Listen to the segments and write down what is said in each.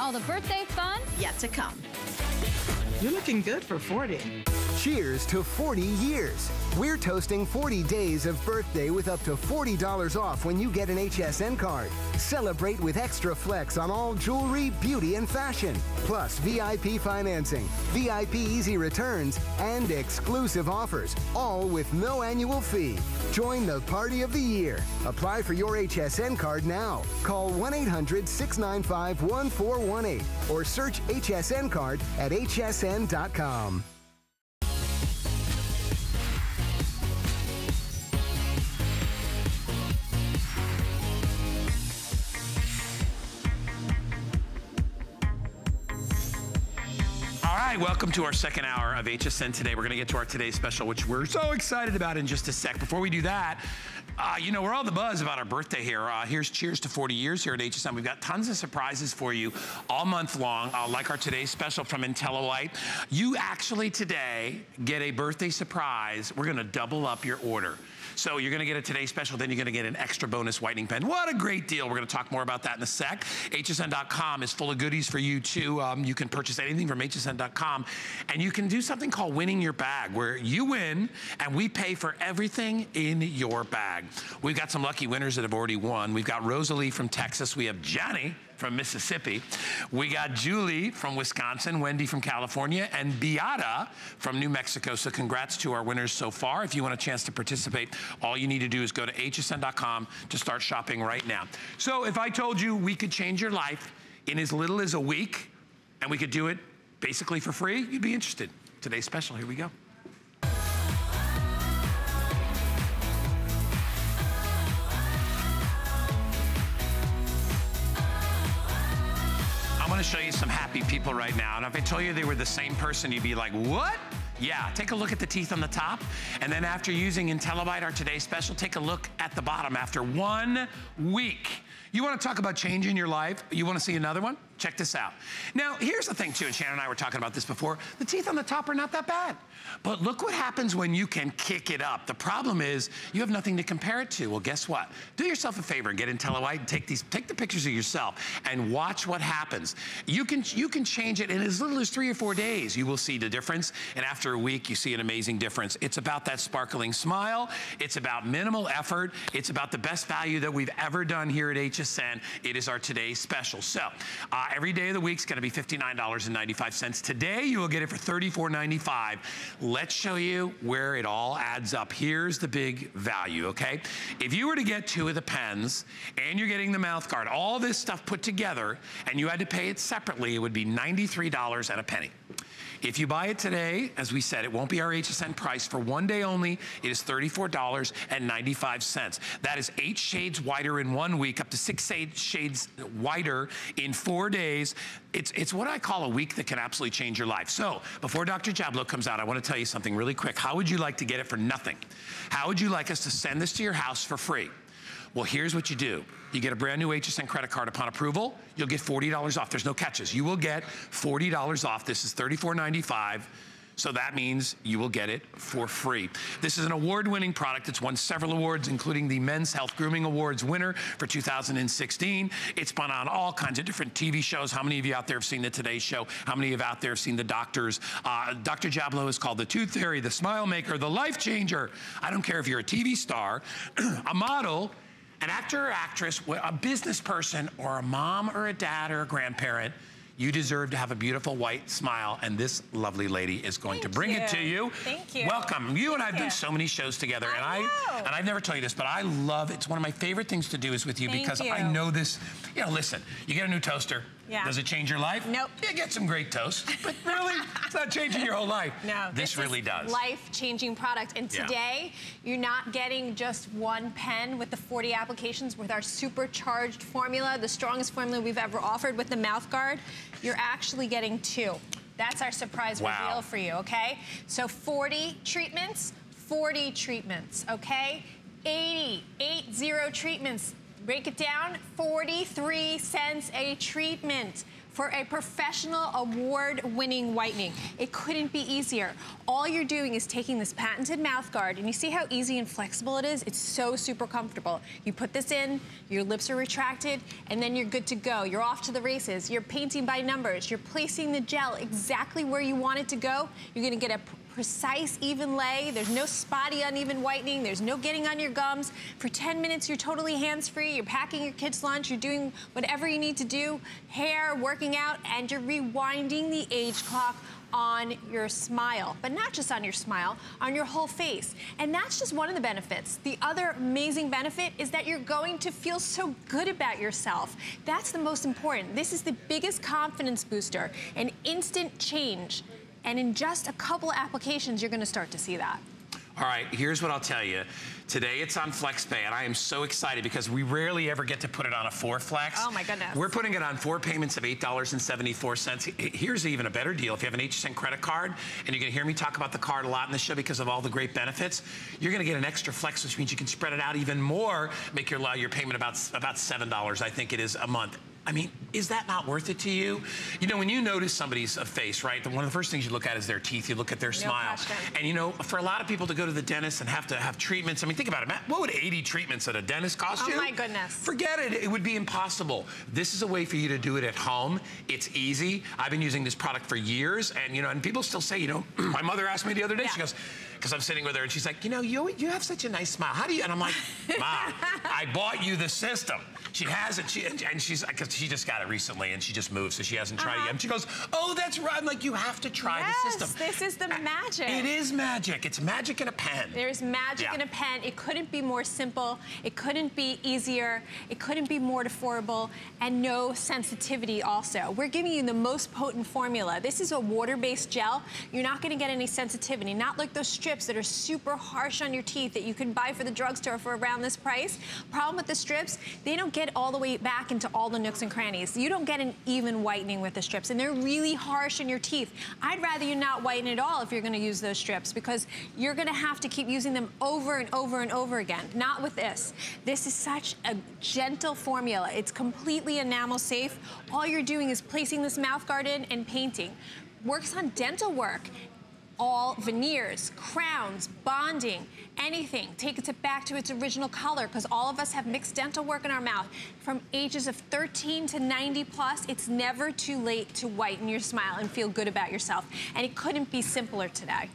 All the birthday fun yet to come. You're looking good for 40. Cheers to 40 years. We're toasting 40 days of birthday with up to $40 off when you get an HSN card. Celebrate with extra flex on all jewelry, beauty, and fashion. Plus VIP financing, VIP easy returns, and exclusive offers, all with no annual fee. Join the party of the year. Apply for your HSN card now. Call 1 800 695 1418 or search HSN card at hsn.com. welcome to our second hour of HSN today. We're gonna get to our today's special, which we're so excited about in just a sec. Before we do that, uh, you know, we're all the buzz about our birthday here. Uh, here's cheers to 40 years here at HSN. We've got tons of surprises for you all month long, uh, like our today's special from IntelliWhite. You actually today get a birthday surprise. We're gonna double up your order. So you're gonna get a today special, then you're gonna get an extra bonus whitening pen. What a great deal. We're gonna talk more about that in a sec. HSN.com is full of goodies for you too. Um, you can purchase anything from HSN.com and you can do something called winning your bag where you win and we pay for everything in your bag. We've got some lucky winners that have already won. We've got Rosalie from Texas. We have Johnny from Mississippi. We got Julie from Wisconsin, Wendy from California, and Beata from New Mexico. So congrats to our winners so far. If you want a chance to participate, all you need to do is go to hsn.com to start shopping right now. So if I told you we could change your life in as little as a week, and we could do it basically for free, you'd be interested. Today's special, here we go. I'm gonna show you some happy people right now. And if I told you they were the same person, you'd be like, what? Yeah, take a look at the teeth on the top. And then after using IntelliWhite, our today's special, take a look at the bottom after one week. You wanna talk about changing your life? You wanna see another one? Check this out. Now, here's the thing too, and Shannon and I were talking about this before. The teeth on the top are not that bad. But look what happens when you can kick it up. The problem is you have nothing to compare it to. Well, guess what? Do yourself a favor and get IntelliWhite and take these, take the pictures of yourself and watch what happens. You can, you can change it in as little as three or four days. You will see the difference. And after a week, you see an amazing difference. It's about that sparkling smile. It's about minimal effort. It's about the best value that we've ever done here at HSN. It is our today's special. So, uh, every day of the week is gonna be $59.95. Today, you will get it for $34.95. Let's show you where it all adds up. Here's the big value, okay? If you were to get two of the pens and you're getting the mouth guard, all this stuff put together, and you had to pay it separately, it would be $93 and a penny. If you buy it today, as we said, it won't be our HSN price. For one day only, it is $34.95. That is eight shades whiter in one week, up to six shades whiter in four days. It's, it's what I call a week that can absolutely change your life. So before Dr. Jablow comes out, I want to tell you something really quick. How would you like to get it for nothing? How would you like us to send this to your house for free? Well, here's what you do. You get a brand new HSN credit card upon approval, you'll get $40 off. There's no catches. You will get $40 off. This is $34.95. So that means you will get it for free. This is an award-winning product. It's won several awards, including the Men's Health Grooming Awards winner for 2016. It's been on all kinds of different TV shows. How many of you out there have seen the Today Show? How many of you out there have seen The Doctors? Uh, Dr. Jablow is called the Tooth Fairy, the Smile Maker, the Life Changer. I don't care if you're a TV star, a model, an actor or actress, a business person, or a mom or a dad or a grandparent, you deserve to have a beautiful white smile, and this lovely lady is going Thank to bring you. it to you. Thank you. Welcome. You and I have Thank done so many shows together, I and I know. and I've never told you this, but I love it's one of my favorite things to do is with you Thank because. I know this. You know, listen, you get a new toaster. Yeah. Does it change your life? Nope. You get some great toast, but really, it's not changing your whole life. No, This, is really does. Life-changing product. And Yeah. today, you're not getting just one pen with the 40 applications with our supercharged formula, the strongest formula we've ever offered with the mouth guard. You're actually getting two. That's our surprise Wow. reveal for you, okay? So 40 treatments, 40 treatments, okay? 80, 80 treatments. Break it down, 43 cents a treatment. for a professional award-winning whitening. It couldn't be easier. All you're doing is taking this patented mouth guard, and you see how easy and flexible it is? It's so super comfortable. You put this in, your lips are retracted, and then you're good to go. You're off to the races. You're painting by numbers. You're placing the gel exactly where you want it to go. You're gonna get a precise, even lay. There's no spotty, uneven whitening. There's no getting on your gums. For 10 minutes, you're totally hands-free. You're packing your kids' lunch. You're doing whatever you need to do, hair, working out, and you're rewinding the age clock on your smile, but not just on your smile, on your whole face. And that's just one of the benefits. The other amazing benefit is that you're going to feel so good about yourself. That's the most important. This is the biggest confidence booster, an instant change and in just a couple applications, you're gonna start to see that. All right, here's what I'll tell you. Today it's on FlexPay, and I am so excited because we rarely ever get to put it on a four flex. Oh my goodness. We're putting it on four payments of $8.74. Here's even a better deal. If you have an HSN credit card, and you're gonna hear me talk about the card a lot in the show because of all the great benefits, you're gonna get an extra flex, which means you can spread it out even more, make your, your payment about, about $7, I think it is, a month. I mean, is that not worth it to you? You know, when you notice somebody's face, right, one of the first things you look at is their teeth. You look at their no smile. Question. And you know, for a lot of people to go to the dentist and have to have treatments, I mean, think about it, Matt, what would 80 treatments at a dentist cost oh you? Oh my goodness. Forget it, it would be impossible. This is a way for you to do it at home. It's easy. I've been using this product for years and, you know, and people still say, you know, my mother asked me the other day, yeah. she goes, because I'm sitting with her and she's like, you know, you, you have such a nice smile. How do you? And I'm like, Ma, I bought you the system. She hasn't. She, and she's because she just got it recently and she just moved, so she hasn't tried uh -huh. it yet. And she goes, oh, that's right. I'm like, you have to try yes, the system. this is the magic. It is magic. It's magic in a pen. There's magic yeah. in a pen. It couldn't be more simple. It couldn't be easier. It couldn't be more affordable, and no sensitivity. Also, we're giving you the most potent formula. This is a water-based gel. You're not going to get any sensitivity. Not like those strips that are super harsh on your teeth that you can buy for the drugstore for around this price. Problem with the strips, they don't get all the way back into all the nooks and crannies. You don't get an even whitening with the strips, and they're really harsh in your teeth. I'd rather you not whiten at all if you're gonna use those strips because you're gonna have to keep using them over and over and over again. Not with this. This is such a gentle formula. It's completely enamel safe. All you're doing is placing this mouth guard in and painting works on dental work all veneers, crowns, bonding, anything. Takes it back to its original color because all of us have mixed dental work in our mouth. From ages of 13 to 90 plus, it's never too late to whiten your smile and feel good about yourself. And it couldn't be simpler today.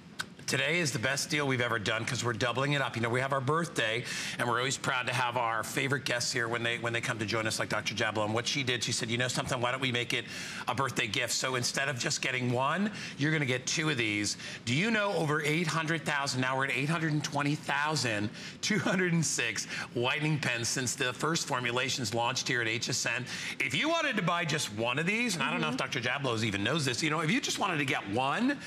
Today is the best deal we've ever done because we're doubling it up. You know, we have our birthday, and we're always proud to have our favorite guests here when they when they come to join us, like Dr. Jablow. And what she did, she said, you know something, why don't we make it a birthday gift? So instead of just getting one, you're going to get two of these. Do you know over 800,000, now we're at 820,206 whitening pens since the first formulations launched here at HSN. If you wanted to buy just one of these, and mm -hmm. I don't know if mm-hmm. Dr. Jablow even knows this, you know, if you just wanted to get one,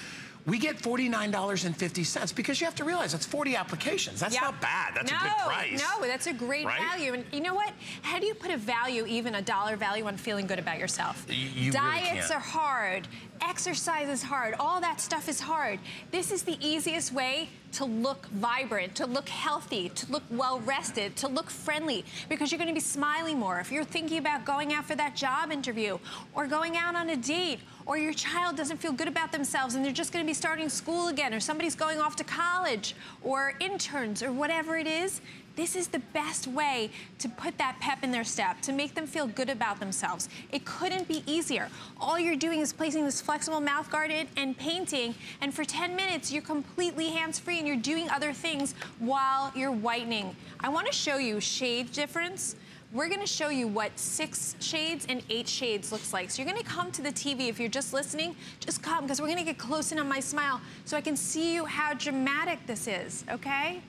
we get $49.50 because you have to realize that's 40 applications. That's yep. not bad. That's no, a good price. No, that's a great right? value. And you know what? How do you put a value, even a dollar value, on feeling good about yourself? You, you Diets really are hard. Exercise is hard. All that stuff is hard. This is the easiest way to look vibrant, to look healthy, to look well rested, to look friendly, because you're gonna be smiling more. If you're thinking about going out for that job interview or going out on a date or your child doesn't feel good about themselves and they're just gonna be starting school again or somebody's going off to college or interns or whatever it is, this is the best way to put that pep in their step, to make them feel good about themselves. It couldn't be easier. All you're doing is placing this flexible mouth guard in and painting, and for 10 minutes, you're completely hands-free and you're doing other things while you're whitening. I wanna show you shade difference we're gonna show you what six shades and eight shades looks like. So you're gonna come to the TV. If you're just listening, just come because we're gonna get close in on my smile so I can see you how dramatic this is, okay?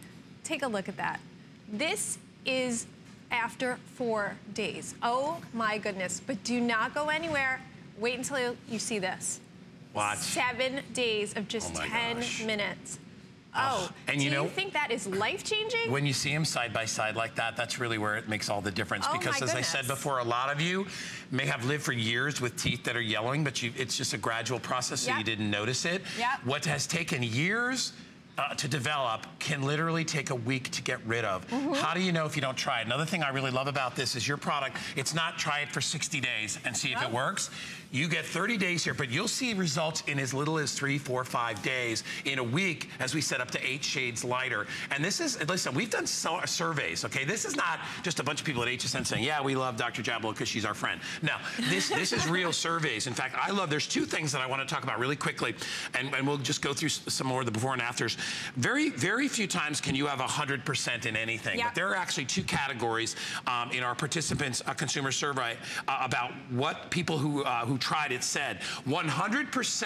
Take a look at that. This is after four days. Oh my goodness, but do not go anywhere. Wait until you see this. Watch. Seven days of just oh 10 gosh. minutes. Oh, and you do know, you think that is life-changing? When you see them side by side like that, that's really where it makes all the difference. Oh because as. I said before, a lot of you may have lived for years with teeth that are yellowing, but you, it's just a gradual process, so yep. you didn't notice it. Yep. What has taken years uh, to develop can literally take a week to get rid of. Mm -hmm. How do you know if you don't try it? Another thing I really love about this is your product, it's not try it for 60 days and see if it works. You get 30 days here, but you'll see results in as little as three, four, five days in a week as we set up to eight shades lighter. And this is, listen, we've done so surveys, okay? This is not just a bunch of people at HSN saying, yeah, we love Dr. Jablow because she's our friend. No, this, this is real surveys. In fact, I love, there's two things that I want to talk about really quickly, and, and we'll just go through some more of the before and afters. Very, very few times can you have 100% in anything, Yep. but there are actually two categories um, in our participants uh, consumer survey uh, about what people who, uh, who tried it said. 100%,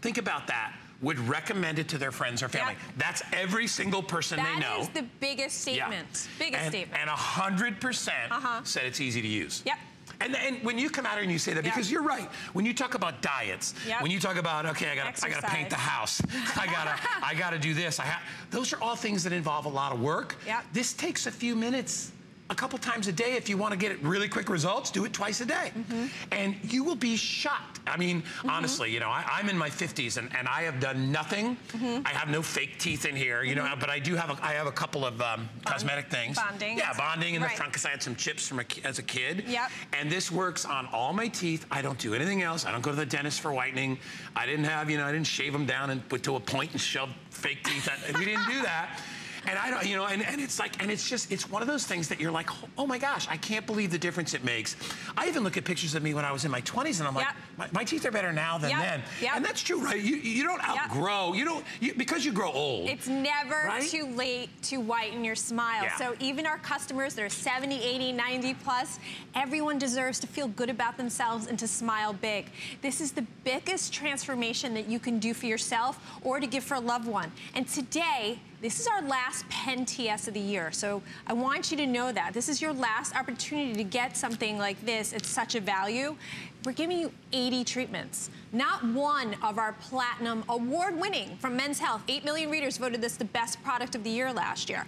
think about that, would recommend it to their friends or family. Yep. That's every single person they know. That is the biggest statement. Biggest and, statement. And 100% Uh-huh. said it's easy to use. Yep. And, and when you come out here and you say that, Yep. because you're right, when you talk about diets, Yep. when you talk about okay, I gotta, I gotta paint the house, I gotta, I gotta do this, I ha those are all things that involve a lot of work. Yep. This takes a few minutes. A couple times a day, if you want to get really quick results, do it twice a day. Mm-hmm. And you will be shocked. I mean, honestly, you know, I, I'm in my 50s and, and I have done nothing. Mm-hmm. I have no fake teeth in here, you know, but I do have a, I have a couple of um, cosmetic things. Bonding. Yeah, bonding in Right. the front because I had some chips from a, as a kid. Yep. And this works on all my teeth. I don't do anything else. I don't go to the dentist for whitening. I didn't have, you know, I didn't shave them down and put to a point and shove fake teeth. At, we didn't do that. And I don't, you know, and, and it's like, and it's just, it's one of those things that you're like, oh my gosh, I can't believe the difference it makes. I even look at pictures of me when I was in my 20s and I'm like, Yep. my, my teeth are better now than Yep. then. Yep. And that's true, right? You, you don't outgrow, you don't, you, because you grow old. It's never Right? too late to whiten your smile. Yeah. So even our customers that are 70, 80, 90 plus, everyone deserves to feel good about themselves and to smile big. This is the biggest transformation that you can do for yourself or to give for a loved one. And today, this is our last Pen TS of the year. So I want you to know that. This is your last opportunity to get something like this at such a value. We're giving you 80 treatments. Not one of our platinum award winning from Men's Health. 8 million readers voted this the best product of the year last year.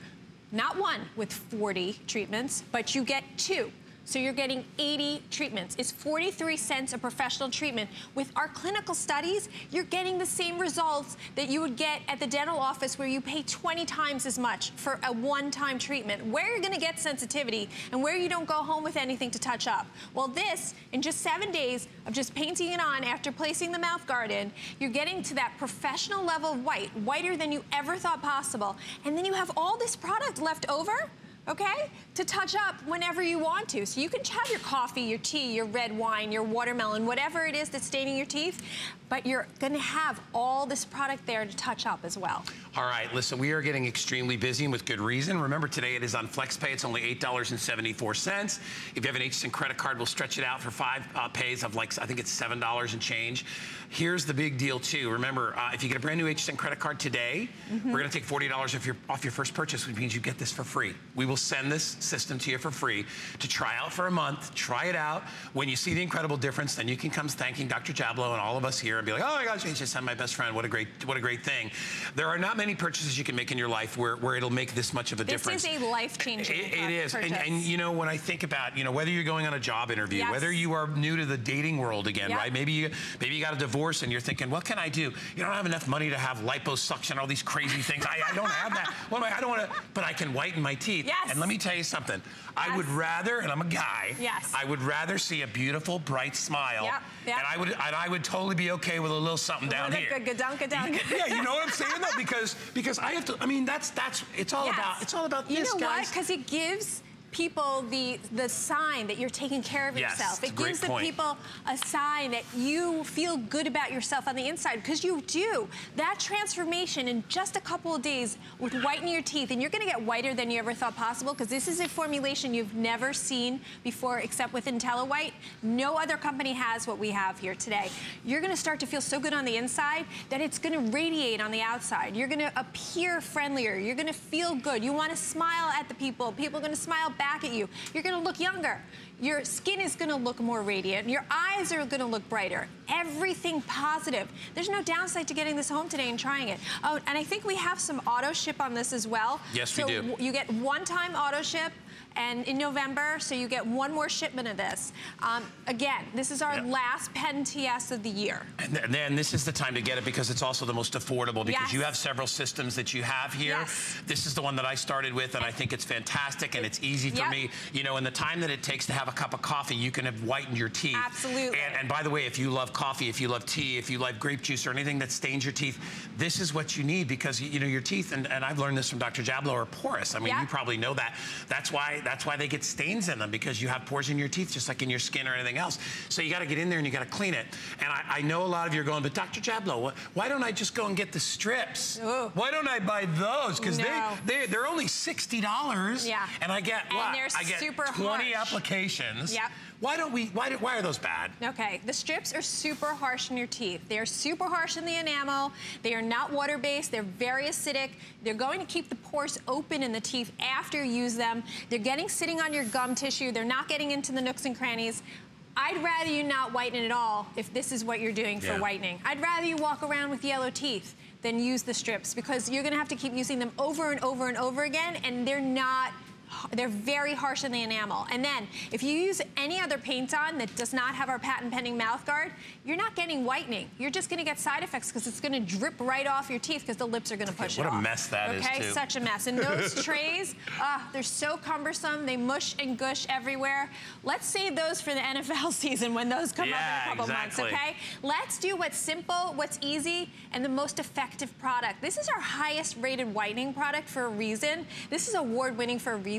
Not one with 40 treatments, but you get two. So you're getting 80 treatments. It's 43 cents a professional treatment. With our clinical studies, you're getting the same results that you would get at the dental office where you pay 20 times as much for a one-time treatment. Where you're gonna get sensitivity and where you don't go home with anything to touch up. Well, this, in just seven days of just painting it on after placing the mouth guard in, you're getting to that professional level of white, whiter than you ever thought possible. And then you have all this product left over okay? To touch up whenever you want to. So you can have your coffee, your tea, your red wine, your watermelon, whatever it is that's staining your teeth, but you're gonna have all this product there to touch up as well. All right, listen, we are getting extremely busy and with good reason. Remember, today it is on FlexPay. It's only $8.74. If you have an HSN credit card, we'll stretch it out for five uh, pays of like, I think it's $7 and change. Here's the big deal, too. Remember, uh, if you get a brand new HSN credit card today, Mm-hmm. we're going to take $40 off your, off your first purchase, which means you get this for free. We will send this system to you for free to try out for a month. Try it out. When you see the incredible difference, then you can come thanking Dr. Jablow and all of us here and be like, oh my gosh, HSN, my best friend. What a great, what a great thing. There are not many purchases you can make in your life where, where it'll make this much of a This difference. This is a life-changing It, it is. And, and you know, when I think about, you know, whether you're going on a job interview, Yes. whether you are new to the dating world again, Yep. right? Maybe you maybe you got a divorce and you're thinking, what can I do? You don't have enough money to have liposuction, all these crazy things. I, I don't have that. What am I? I don't want to, but I can whiten my teeth. Yes. And let me tell you something. Yes. I would rather, and I'm a guy. Yes. I would rather see a beautiful, bright smile. Yep, yep. And I would, and I would totally be okay with a little something down here. bit gadunk, gadunk. Yeah, you know what I'm saying though, because because I have to. I mean, that's that's. It's all Yes. about. It's all about you this, know guys. what? Because it gives people the the sign that you're taking care of Yes, yourself. It gives the point. people a sign that you feel good about yourself on the inside because you do. That transformation in just a couple of days with whitening your teeth, and you're going to get whiter than you ever thought possible because this is a formulation you've never seen before except with IntelliWhite. No other company has what we have here today. You're going to start to feel so good on the inside that it's going to radiate on the outside. You're going to appear friendlier. You're going to feel good. You want to smile at the people. People are going to smile back at you. You're going to look younger. Your skin is going to look more radiant. Your eyes are going to look brighter. Everything positive. There's no downside to getting this home today and trying it. Oh, and I think we have some auto ship on this as well. Yes, we so do. You get one-time auto ship and in November, so you get one more shipment of this. Um, again, this is our Yep. last Pen TS of the year. And th- then this is the time to get it because it's also the most affordable because Yes. you have several systems that you have here. Yes. This is the one that I started with and I think it's fantastic and it's easy for Yep. me. You know, in the time that it takes to have a cup of coffee, you can have whitened your teeth. Absolutely. And, and by the way, if you love coffee, if you love tea, if you love grape juice or anything that stains your teeth, this is what you need because, you know, your teeth, and, and I've learned this from Dr. Jablow, are porous. I mean, Yep. you probably know that. That's why, that's why they get stains in them because you have pores in your teeth just like in your skin or anything else. So you got to get in there and you got to clean it. And I, I know a lot of you are going, but Dr. Jablow, wh- why don't I just go and get the strips? Ooh. Why don't I buy those? Because No. they, they, they're only $60. Yeah. And I get, And what? they're I get super 20 harsh. applications. Yep. Why don't we, why, do, why are those bad? Okay, the strips are super harsh in your teeth. They're super harsh in the enamel. They are not water-based. They're very acidic. They're going to keep the pores open in the teeth after you use them. They're getting sitting on your gum tissue. They're not getting into the nooks and crannies. I'd rather you not whiten at all if this is what you're doing for Yeah. whitening. I'd rather you walk around with yellow teeth than use the strips because you're gonna have to keep using them over and over and over again and they're not they're very harsh in the enamel. And then, if you use any other paint on that does not have our patent pending mouth guard, you're not getting whitening. You're just gonna get side effects because it's gonna drip right off your teeth because the lips are gonna push what it off. What a mess that is, okay? such a mess. And those trays, ah, they're so cumbersome. They mush and gush everywhere. Let's save those for the NFL season when those come Yeah, up in a couple exactly. months, okay? Let's do what's simple, what's easy, and the most effective product. This is our highest rated whitening product for a reason. This is award winning for a reason.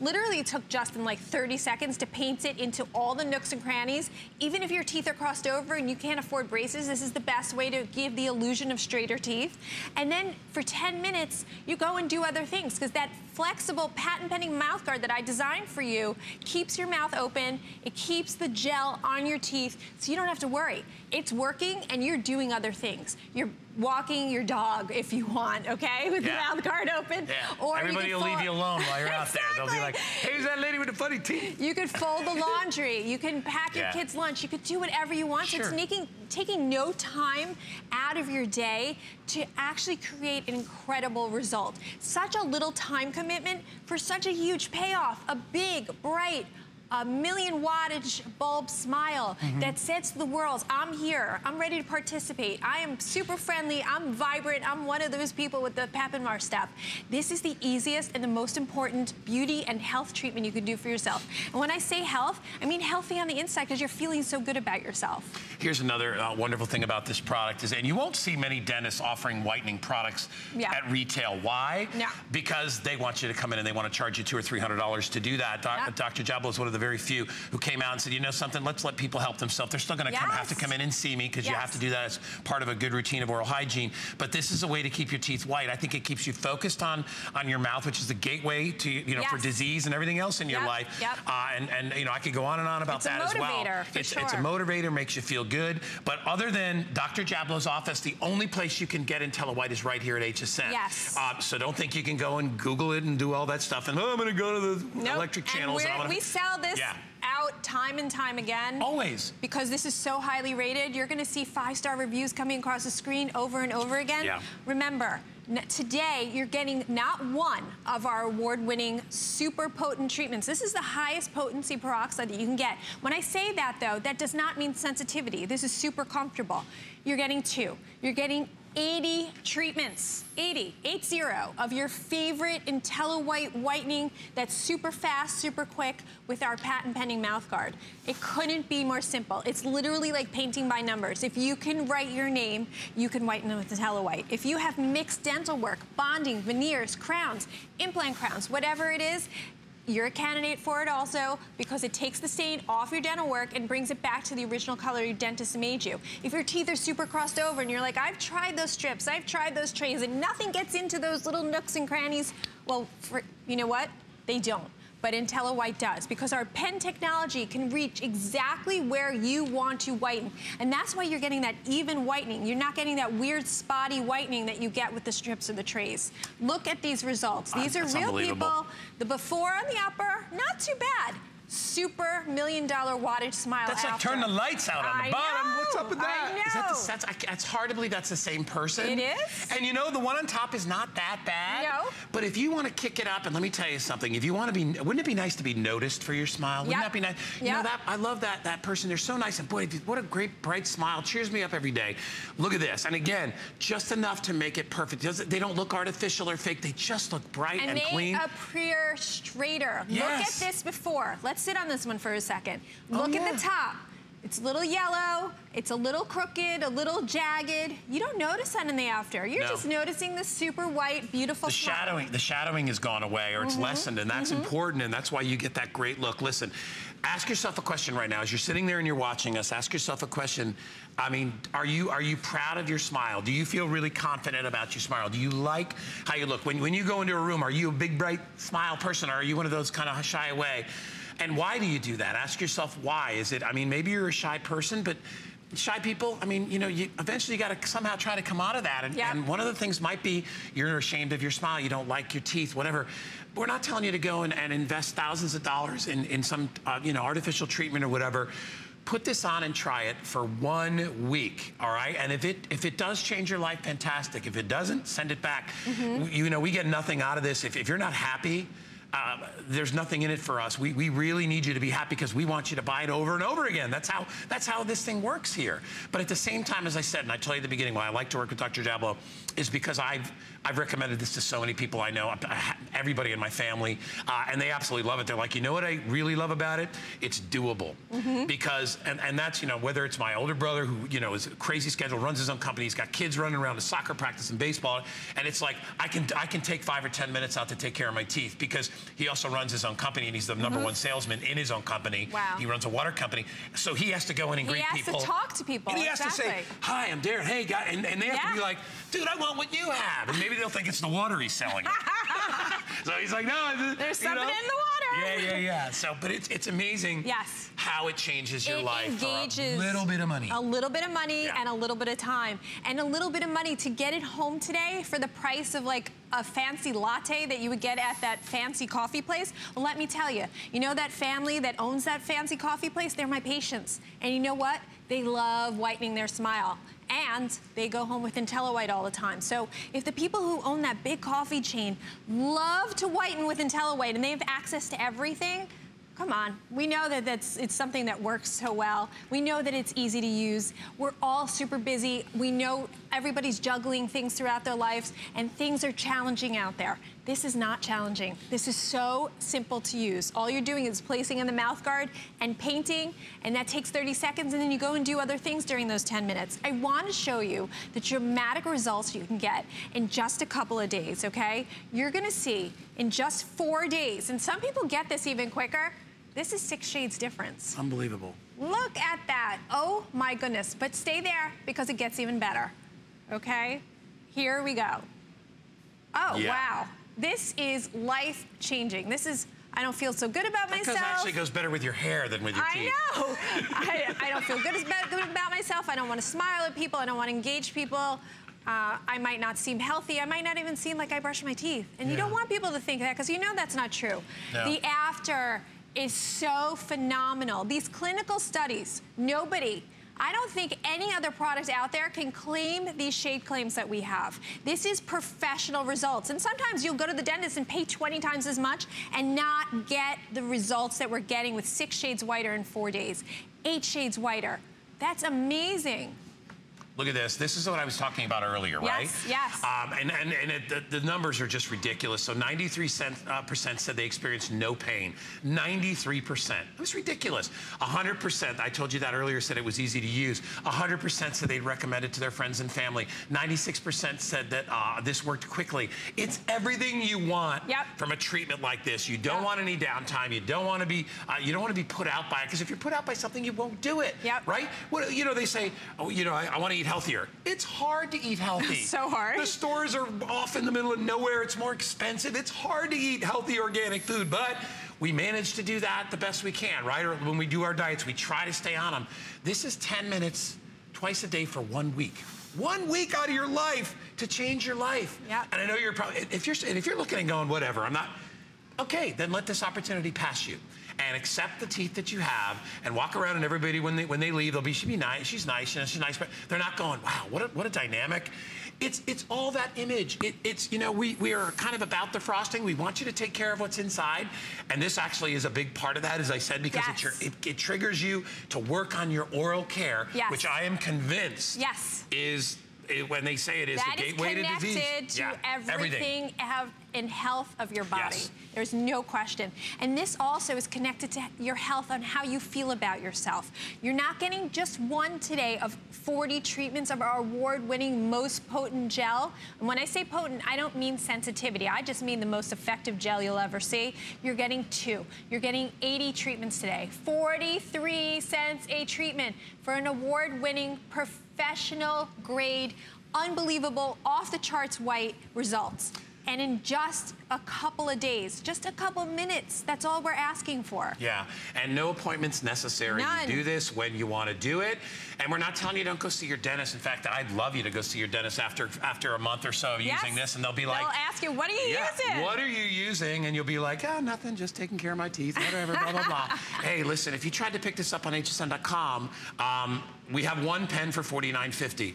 Literally it took Justin like 30 seconds to paint it into all the nooks and crannies. Even if your teeth are crossed over and you can't afford braces, this is the best way to give the illusion of straighter teeth. And then for 10 minutes, you go and do other things because that flexible patent pending mouth guard that I designed for you keeps your mouth open. It keeps the gel on your teeth so you don't have to worry. It's working and you're doing other things. You're walking your dog if you want, okay? With Yeah. the mouth guard open. Yeah. Or Everybody will leave you alone while you're out there. They'll be like, hey, who's that lady with the funny teeth? You could fold the laundry. You can pack your Yeah. kids' lunch. You could do whatever you want. So Sure. it's making taking no time out of your day to actually create an incredible result. Such a little time commitment for such a huge payoff. A big, bright, a million wattage bulb smile Mm-hmm. that says to the world, I'm here, I'm ready to participate, I am super friendly, I'm vibrant, I'm one of those people with the Pappenmar stuff. This is the easiest and the most important beauty and health treatment you can do for yourself. And when I say health, I mean healthy on the inside because you're feeling so good about yourself. Here's another uh, wonderful thing about this product is, and you won't see many dentists offering whitening products Yeah. at retail. Why? No. Because they want you to come in and they want to charge you two or three hundred dollars to do that. Yep. Dr. Jablow is one of the very few who came out and said, you know something, let's let people help themselves. They're still going to come, have to come in and see me because you have to do that as part of a good routine of oral hygiene. But this is a way to keep your teeth white. I think it keeps you focused on on your mouth, which is the gateway to you know for disease and everything else in your Yep, life. yep. Uh, and and you know I could go on and on about It's that as well. motivator, for it's, it's a sure. motivator, makes you feel good. But other than Dr. Jablow's office, the only place you can get IntelliWhite is right here at HSN. Yes. Uh, so don't think you can go and Google it and do all that stuff and, oh, I'm going to go to the Nope. electric channels. I'm gonna... we sell this Yeah. out time and time again. Always. Because this is so highly rated, you're gonna see five-star reviews coming across the screen over and over again. Yeah. Remember, today you're getting not one of our award-winning super potent treatments. This is the highest potency peroxide that you can get. When I say that though, that does not mean sensitivity. This is super comfortable. You're getting two. You're getting 80 treatments, 80, 80 of your favorite IntelliWhite whitening that's super fast, super quick with our patent pending mouth guard. It couldn't be more simple. It's literally like painting by numbers. If you can write your name, you can whiten with IntelliWhite. If you have mixed dental work, bonding, veneers, crowns, implant crowns, whatever it is, you're a candidate for it also because it takes the stain off your dental work and brings it back to the original color your dentist made you. If your teeth are super crossed over and you're like, I've tried those strips, I've tried those trays, and nothing gets into those little nooks and crannies, well, for, you know what? They don't. But IntelliWhite does because our pen technology can reach exactly where you want to whiten. And that's why you're getting that even whitening. You're not getting that weird spotty whitening that you get with the strips or the trays. Look at these results. These Ah, are real people. The before on the upper, not too bad. Super million dollar wattage smile That's like after. turn the lights out on the I bottom. What's up with that? I know. Is that the, that's, I, it's hard to believe that's the same person. It is. And you know, the one on top is not that bad. No. But if you want to kick it up, and let me tell you something, if you want to be, wouldn't it be nice to be noticed for your smile? Wouldn't Yep. that be nice? You know that I love that that person. They're so nice, and boy, what a great bright smile. Cheers me up every day. Look at this, and again, just enough to make it perfect. They don't look artificial or fake. They just look bright and and, they clean. appear straighter. Yes. Look at this before. Let's sit on this one for a second. Oh, Look at the top. It's a little yellow, it's a little crooked, a little jagged. You don't notice that in the after. You're No. just noticing the super white, beautiful the smile. shadowing the shadowing has gone away or it's Mm-hmm. lessened and that's important and that's why you get that great look listen ask yourself a question right now as you're sitting there and you're watching us ask yourself a question i mean are you are you proud of your smile do you feel really confident about your smile do you like how you look when, when you go into a room are you a big bright smile person or are you one of those kind of shy away and why do you do that ask yourself why is it i mean maybe you're a shy person but shy people i mean you know you eventually you got to somehow try to come out of that and, Yeah. and one of the things might be you're ashamed of your smile, you don't like your teeth, whatever. We're not telling you to go and, and invest thousands of dollars in, in some, uh, you know, artificial treatment or whatever. Put this on and try it for one week, all right? And if it if it does change your life, fantastic. If it doesn't, send it back. You know, we get nothing out of this. If, if you're not happy, uh, there's nothing in it for us. We, we really need you to be happy because we want you to buy it over and over again. That's how that's how this thing works here. But at the same time, as I said, and I tell you at the beginning, why I like to work with Dr. Jablow is because I've I've recommended this to so many people I know, everybody in my family, uh, and they absolutely love it. They're like, you know what I really love about it? It's doable because, and, and that's you know whether it's my older brother who you know is a crazy schedule, runs his own company, he's got kids running around to soccer practice and baseball, and it's like I can I can take five or ten minutes out to take care of my teeth because he also runs his own company and he's the number one salesman in his own company. Wow. He runs a water company, so he has to go in and He greet people. He has to talk to people, And he has to say, "Hi, I'm Darren. Hey, guy," and, and they have to be like, "Dude, I want what you have," and maybe they'll think it's the water he's selling. so he's like, "No, There's something know." in the water. Yeah, yeah, yeah. So, but it's it's amazing. Yes. How it changes your it life engages for a little bit of money. A little bit of money Yeah. and a little bit of time. And a little bit of money to get it home today for the price of like a fancy latte that you would get at that fancy coffee place. Well, let me tell you, you know that family that owns that fancy coffee place? They're my patients. And you know what? They love whitening their smile. And they go home with IntelliWhite all the time. So if the people who own that big coffee chain love to whiten with IntelliWhite and they have access to everything, Come on, we know that that's it's something that works so well. We know that it's easy to use. We're all super busy. We know everybody's juggling things throughout their lives and things are challenging out there. This is not challenging. This is so simple to use. All you're doing is placing in the mouth guard and painting, and that takes 30 seconds, and then you go and do other things during those 10 minutes. I want to show you the dramatic results you can get in just a couple of days, okay? You're gonna see in just four days, and some people get this even quicker. This is six shades difference. Unbelievable. Look at that. Oh my goodness. But stay there because it gets even better. Okay? Here we go. Oh, Yeah. wow. This is life changing. This is, I don't feel so good about Because myself. actually goes better with your hair than with your I teeth. know. I, I don't feel good, as good about myself. I don't want to smile at people. I don't want to engage people. Uh, I might not seem healthy. I might not even seem like I brush my teeth. And you don't want people to think that because you know that's not true. No. The after is so phenomenal. These clinical studies, nobody, I don't think any other product out there can claim these shade claims that we have. This is professional results. And sometimes you'll go to the dentist and pay 20 times as much and not get the results that we're getting with six shades whiter in four days, eight shades whiter. That's amazing. Look at this. This is what I was talking about earlier, right? Yes, yes. Um, and and, and it, the, the numbers are just ridiculous. So 93 cent, uh, percent said they experienced no pain. 93%. It was ridiculous. 100%, I told you that earlier, said it was easy to use. 100% said they'd recommend it to their friends and family. 96% said that uh, this worked quickly. It's everything you want Yep. from a treatment like this. You don't Yep. want any downtime. You don't want to be uh, you don't want to be put out by it because if you're put out by something, you won't do it. Yep. Right? What, you know, they say, oh, you know, I, I want to eat healthier. It's hard to eat healthy. So hard. The stores are off in the middle of nowhere. It's more expensive. It's hard to eat healthy organic food, but we manage to do that the best we can, right? Or when we do our diets, we try to stay on them. This is 10 minutes twice a day for one week. One week out of your life to change your life. Yeah. And I know you're probably if you're if you're looking and going, whatever, I'm not okay, then let this opportunity pass you. And accept the teeth that you have and walk around and everybody, when they, when they leave, they'll be, she'll be nice, she's nice, you know, she's nice, but they're not going, wow, what a, what a dynamic. It's, it's all that image. It, it's, you know, we, we are kind of about the frosting. We want you to take care of what's inside. And this actually is a big part of that, as I said, because yes. it, it, it, triggers you to work on your oral care, yes. which I am convinced yes. is it, when they say it is that the gateway to disease. to yeah, everything, everything. In health of your body. Yes. There's no question. And this also is connected to your health on how you feel about yourself. You're not getting just one today of 40 treatments of our award-winning most potent gel. And when I say potent, I don't mean sensitivity. I just mean the most effective gel you'll ever see. You're getting two. You're getting 80 treatments today. 43 cents a treatment for an award-winning professional grade unbelievable, off the charts white results and in just a couple of days, just a couple of minutes. That's all we're asking for. Yeah, and no appointments necessary. None. You do this when you want to do it. And we're not telling you don't go see your dentist. In fact, I'd love you to go see your dentist after after a month or so of yes. using this, and they'll be like, They'll ask you, what are you yeah, using? What are you using? And you'll be like, oh, nothing, just taking care of my teeth, whatever, blah, blah, blah. hey, listen, if you tried to pick this up on hsn.com, um, we have one pen for $49.50.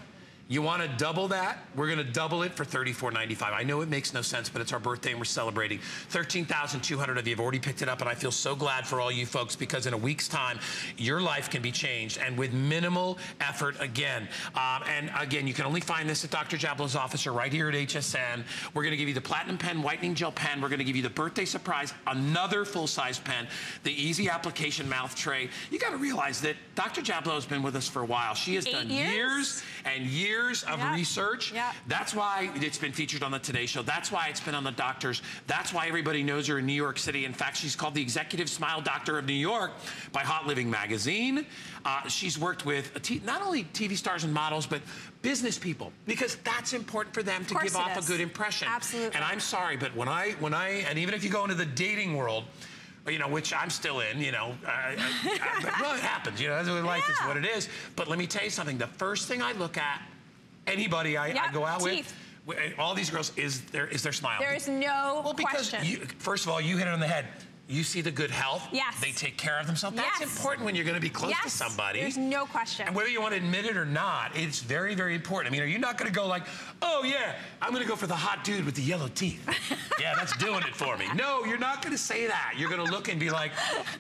You want to double that? We're going to double it for $34.95. I know it makes no sense, but it's our birthday and we're celebrating. 13,200 of you have already picked it up, and I feel so glad for all you folks because in a week's time, your life can be changed and with minimal effort again. Um, and again, you can only find this at Dr. Jablow's office or right here at HSN. We're going to give you the Platinum Pen Whitening Gel Pen. We're going to give you the birthday surprise, another full-size pen, the easy application mouth tray. You got to realize that Dr. Jablow has been with us for a while. She has Eight done years? years and years of Yep. research. That's why it's been featured on the Today Show. That's why it's been on the doctors. That's why everybody knows her in New York City. In fact, she's called the Executive Smile Doctor of New York by Hot Living Magazine. Uh, she's worked with not only TV stars and models, but business people because that's important for them to give off is. a good impression. Absolutely. And I'm sorry, but when I, when I, and even if you go into the dating world, you know, which I'm still in, you know, I, I, I, well, it happens, you know, life is what it is. But let me tell you something, the first thing I look at, anybody I, I go out teeth. with, eh, all these girls, is their, is their smile. There is no well, because question. you, first of all, you hit it on the head. You see the good health. Yes. They take care of themselves. That's Yes. important when you're going to be close to Yes, somebody. there's no question. And whether you want to admit it or not, it's very, very important. I mean, are you not going to go like, oh, yeah, I'm going to go for the hot dude with the yellow teeth. yeah, that's doing it for me. No, you're not going to say that. You're going to look and be like,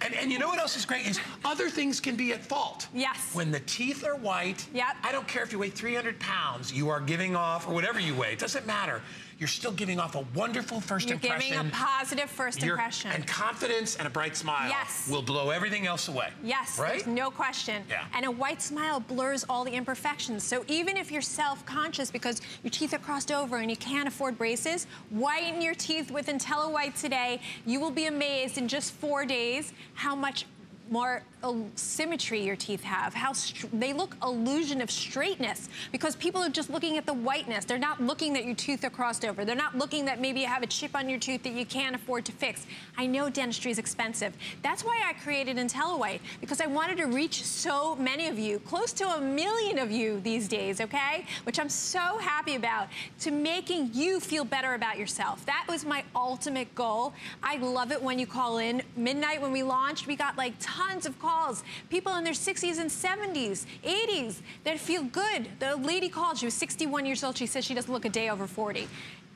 and, and you know what else is great is other things can be at fault. Yes. When the teeth are white, Yep. I don't care if you weigh 300 pounds, you are giving off, or whatever you weigh, it doesn't matter. You're still giving off a wonderful 1st You're impression. giving a positive 1st You're- impression. And confidence and a bright smile Yes. will blow everything else away. Yes, Right? there's no question. Yeah. And a white smile blurs all the imperfections. So even if you're self-conscious because your teeth are crossed over and you can't afford braces, whiten your teeth with IntelliWhite today. You will be amazed in just four days how much more uh, symmetry your teeth have, how they look illusion of straightness because people are just looking at the whiteness. They're not looking that your teeth are crossed over. They're not looking that maybe you have a chip on your tooth that you can't afford to fix. I know dentistry is expensive. That's why I created IntelliWhite because I wanted to reach so many of you, close to a million of you these days, okay? Which I'm so happy about, to making you feel better about yourself. That was my ultimate goal. I love it when you call in. Midnight when we launched, we got like tons of calls. People in their 60s and 70s, 80s that feel good. The lady called, she was 61 years old. She says she doesn't look a day over 40.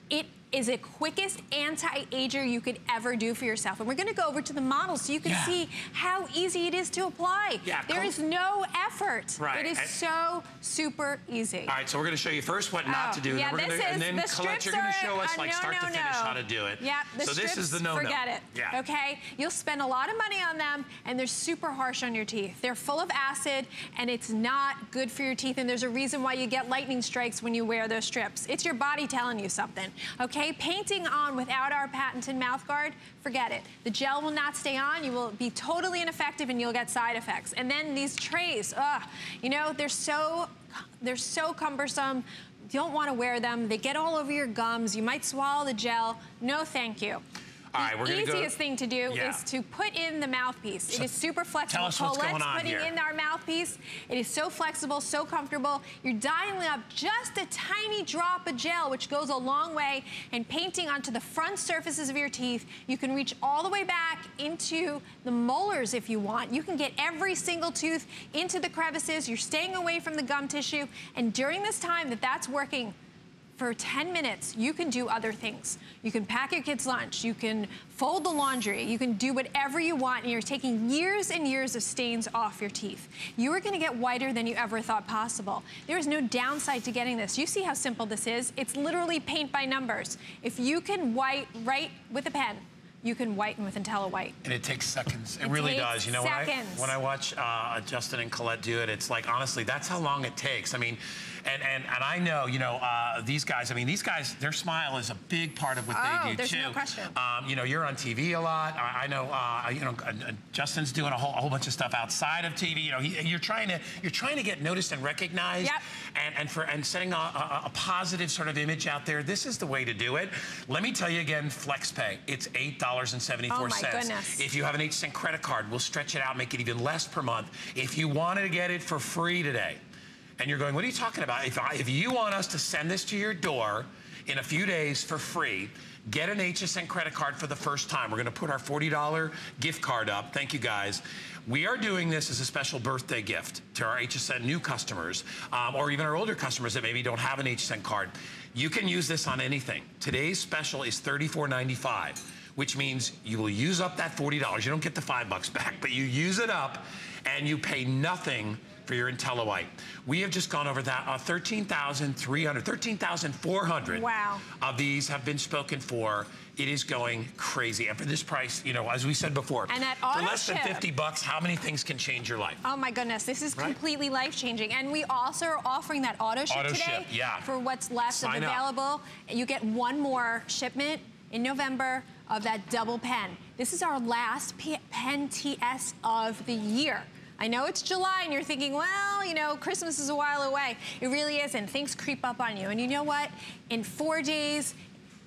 It is the quickest anti-ager you could ever do for yourself. And we're gonna go over to the model so you can Yeah. see how easy it is to apply. Yeah, there is no effort. Right, It is and- so super easy. All right, so we're going to show you first what not Oh, to do, yeah, and this going to, and then the Colette, you're going to show us uh, like no, start no, to finish no. how to do it. Yeah, the so strips, this is the no-no. forget it. Yeah. Okay, you'll spend a lot of money on them, and they're super harsh on your teeth. They're full of acid, and it's not good for your teeth. And there's a reason why you get lightning strikes when you wear those strips. It's your body telling you something. Okay, painting on without our patented mouth guard, forget it. The gel will not stay on. You will be totally ineffective, and you'll get side effects. And then these trays, ugh, you know, they're so they're so cumbersome. You don't want to wear them. They get all over your gums. You might swallow the gel. No, thank you. All right, we're the gonna go- easiest thing to do Yeah. is to put in the mouthpiece. So it is super flexible. tell us what's Colette's going on putting here. in our mouthpiece. It is so flexible, so comfortable. You're dialing up just a tiny drop of gel, which goes a long way, and painting onto the front surfaces of your teeth. You can reach all the way back into the molars if you want. You can get every single tooth into the crevices. You're staying away from the gum tissue. And during this time that that's working, for 10 minutes, you can do other things. You can pack your kids' lunch, you can fold the laundry, you can do whatever you want, and you're taking years and years of stains off your teeth. You are gonna get whiter than you ever thought possible. There is no downside to getting this. You see how simple this is? It's literally paint by numbers. If you can white, write with a pen, you can whiten with IntelliWhite. And it takes seconds. It, It really does. You know, when I, when I watch uh, Justin and Colette do it, it's like, honestly, that's how long it takes. I mean, and, and, and I know, you know, uh, these guys, I mean, these guys, their smile is a big part of what Oh, they do, there's too. no question. Um, you know, you're on TV a lot. I, I know, uh, you know, uh, uh, Justin's doing a whole, a whole bunch of stuff outside of TV. You know, he, you're trying to you're trying to get noticed and recognized, Yep. and and for and setting a, a, a positive sort of image out there. This is the way to do it. Let me tell you again, FlexPay. It's eight dollars and seventy four cents. Oh, my goodness. If you have an HSN credit card, we'll stretch it out, make it even less per month. If you wanted to get it for free today, and you're going, what are you talking about? If, I, if you want us to send this to your door in a few days for free, get an HSN credit card for the first time. We're gonna put our $40 gift card up. Thank you guys. We are doing this as a special birthday gift to our HSN new customers, um, or even our older customers that maybe don't have an HSN card. You can use this on anything. Today's special is $34.95 which means you will use up that $40. You don't get the five bucks back, but you use it up and you pay nothing for your IntelliWhite. We have just gone over that. Uh, 13,300, 13,400 Wow. of these have been spoken for. It is going crazy. And for this price, you know, as we said before, And at for less than 50 bucks, how many things can change your life? Oh my goodness, this is Right? completely life-changing. And we also are offering that auto ship Auto today ship, yeah. for what's left Sign of up. available. You get one more shipment in November of that double pen. This is our last P- pen TS of the year. I know it's July and you're thinking, well, you know, Christmas is a while away. It really isn't. Things creep up on you. And you know what? In four days,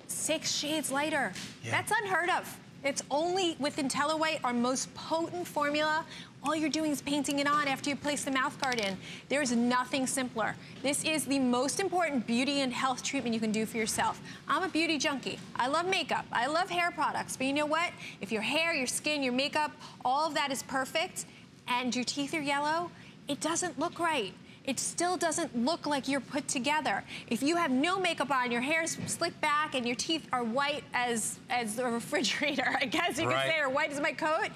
six shades lighter. Yeah. That's unheard of. It's only with IntelliWhite, our most potent formula. All you're doing is painting it on after you place the mouth guard in. There is nothing simpler. This is the most important beauty and health treatment you can do for yourself. I'm a beauty junkie. I love makeup. I love hair products. But you know what? If your hair, your skin, your makeup, all of that is perfect and your teeth are yellow, it doesn't look right it still doesn't look like you're put together. If you have no makeup on, your hair's slicked back, and your teeth are white as as the refrigerator, I guess you Right. could say, or white as my coat,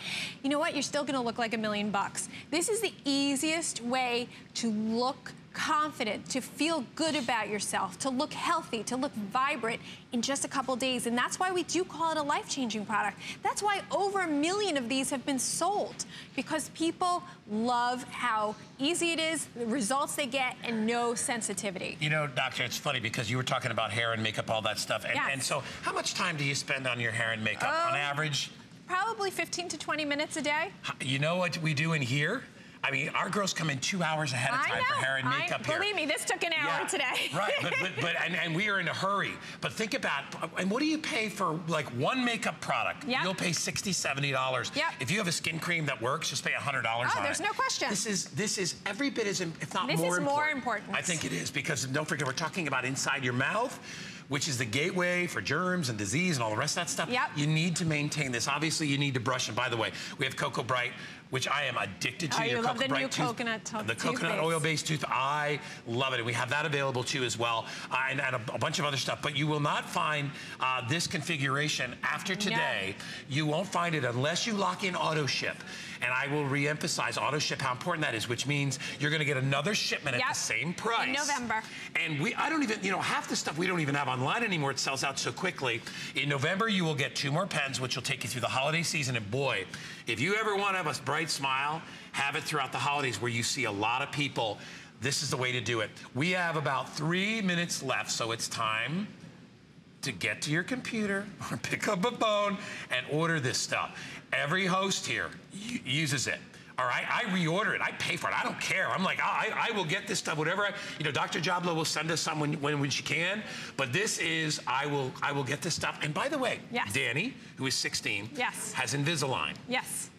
you know what? You're still gonna look like a million bucks. This is the easiest way to look confident, to feel good about yourself, to look healthy, to look vibrant in just a couple days. And that's why we do call it a life-changing product. That's why over a million of these have been sold because people love how easy it is, the results they get, and no sensitivity. You know, doctor, it's funny because you were talking about hair and makeup, all that stuff. And, Yes. and so, how much time do you spend on your hair and makeup on Um, average? Probably 15 to 20 minutes a day. You know what we do in here? I mean, our girls come in two hours ahead of time for hair and I- makeup here. Believe me, this took an hour Yeah, today. right, but, but, but and, and we are in a hurry. But think about, and what do you pay for like one makeup product? Yep. You'll pay 60 $70. Yep. If you have a skin cream that works, just pay $100 on Oh, there's it. no question. This is, this is every bit as, if not more. important. This more is important. more important. I think it is because don't forget, we're talking about inside your mouth, which is the gateway for germs and disease and all the rest of that stuff. Yep. You need to maintain this. Obviously, you need to brush. And by the way, we have Cocoa Bright, which I am addicted to. Oh, you love the new tooth- coconut The coconut toothpaste. oil-based tooth. I love it. And we have that available too as well. Uh, and, and a, a bunch of other stuff. But you will not find uh, this configuration after today. You won't find it unless you lock in auto ship. And I will re-emphasize auto ship, how important that is, which means you're gonna get another shipment at the same price. In November. And we, I don't even, you know, half the stuff we don't even have online anymore. It sells out so quickly. In November, you will get two more pens, which will take you through the holiday season. And boy, if you ever want to have a bright smile, have it throughout the holidays where you see a lot of people. This is the way to do it. We have about three minutes left, so it's time to get to your computer or pick up a phone and order this stuff. Every host here uses it. All right, I reorder it. I pay for it. I don't care. I'm like, I, I will get this stuff. Whatever. I, you know, Dr. Jablow will send us some when, when when she can. But this is, I will I will get this stuff. And by the way, Yes. Danny, who is 16, Yes. has Invisalign. Yes.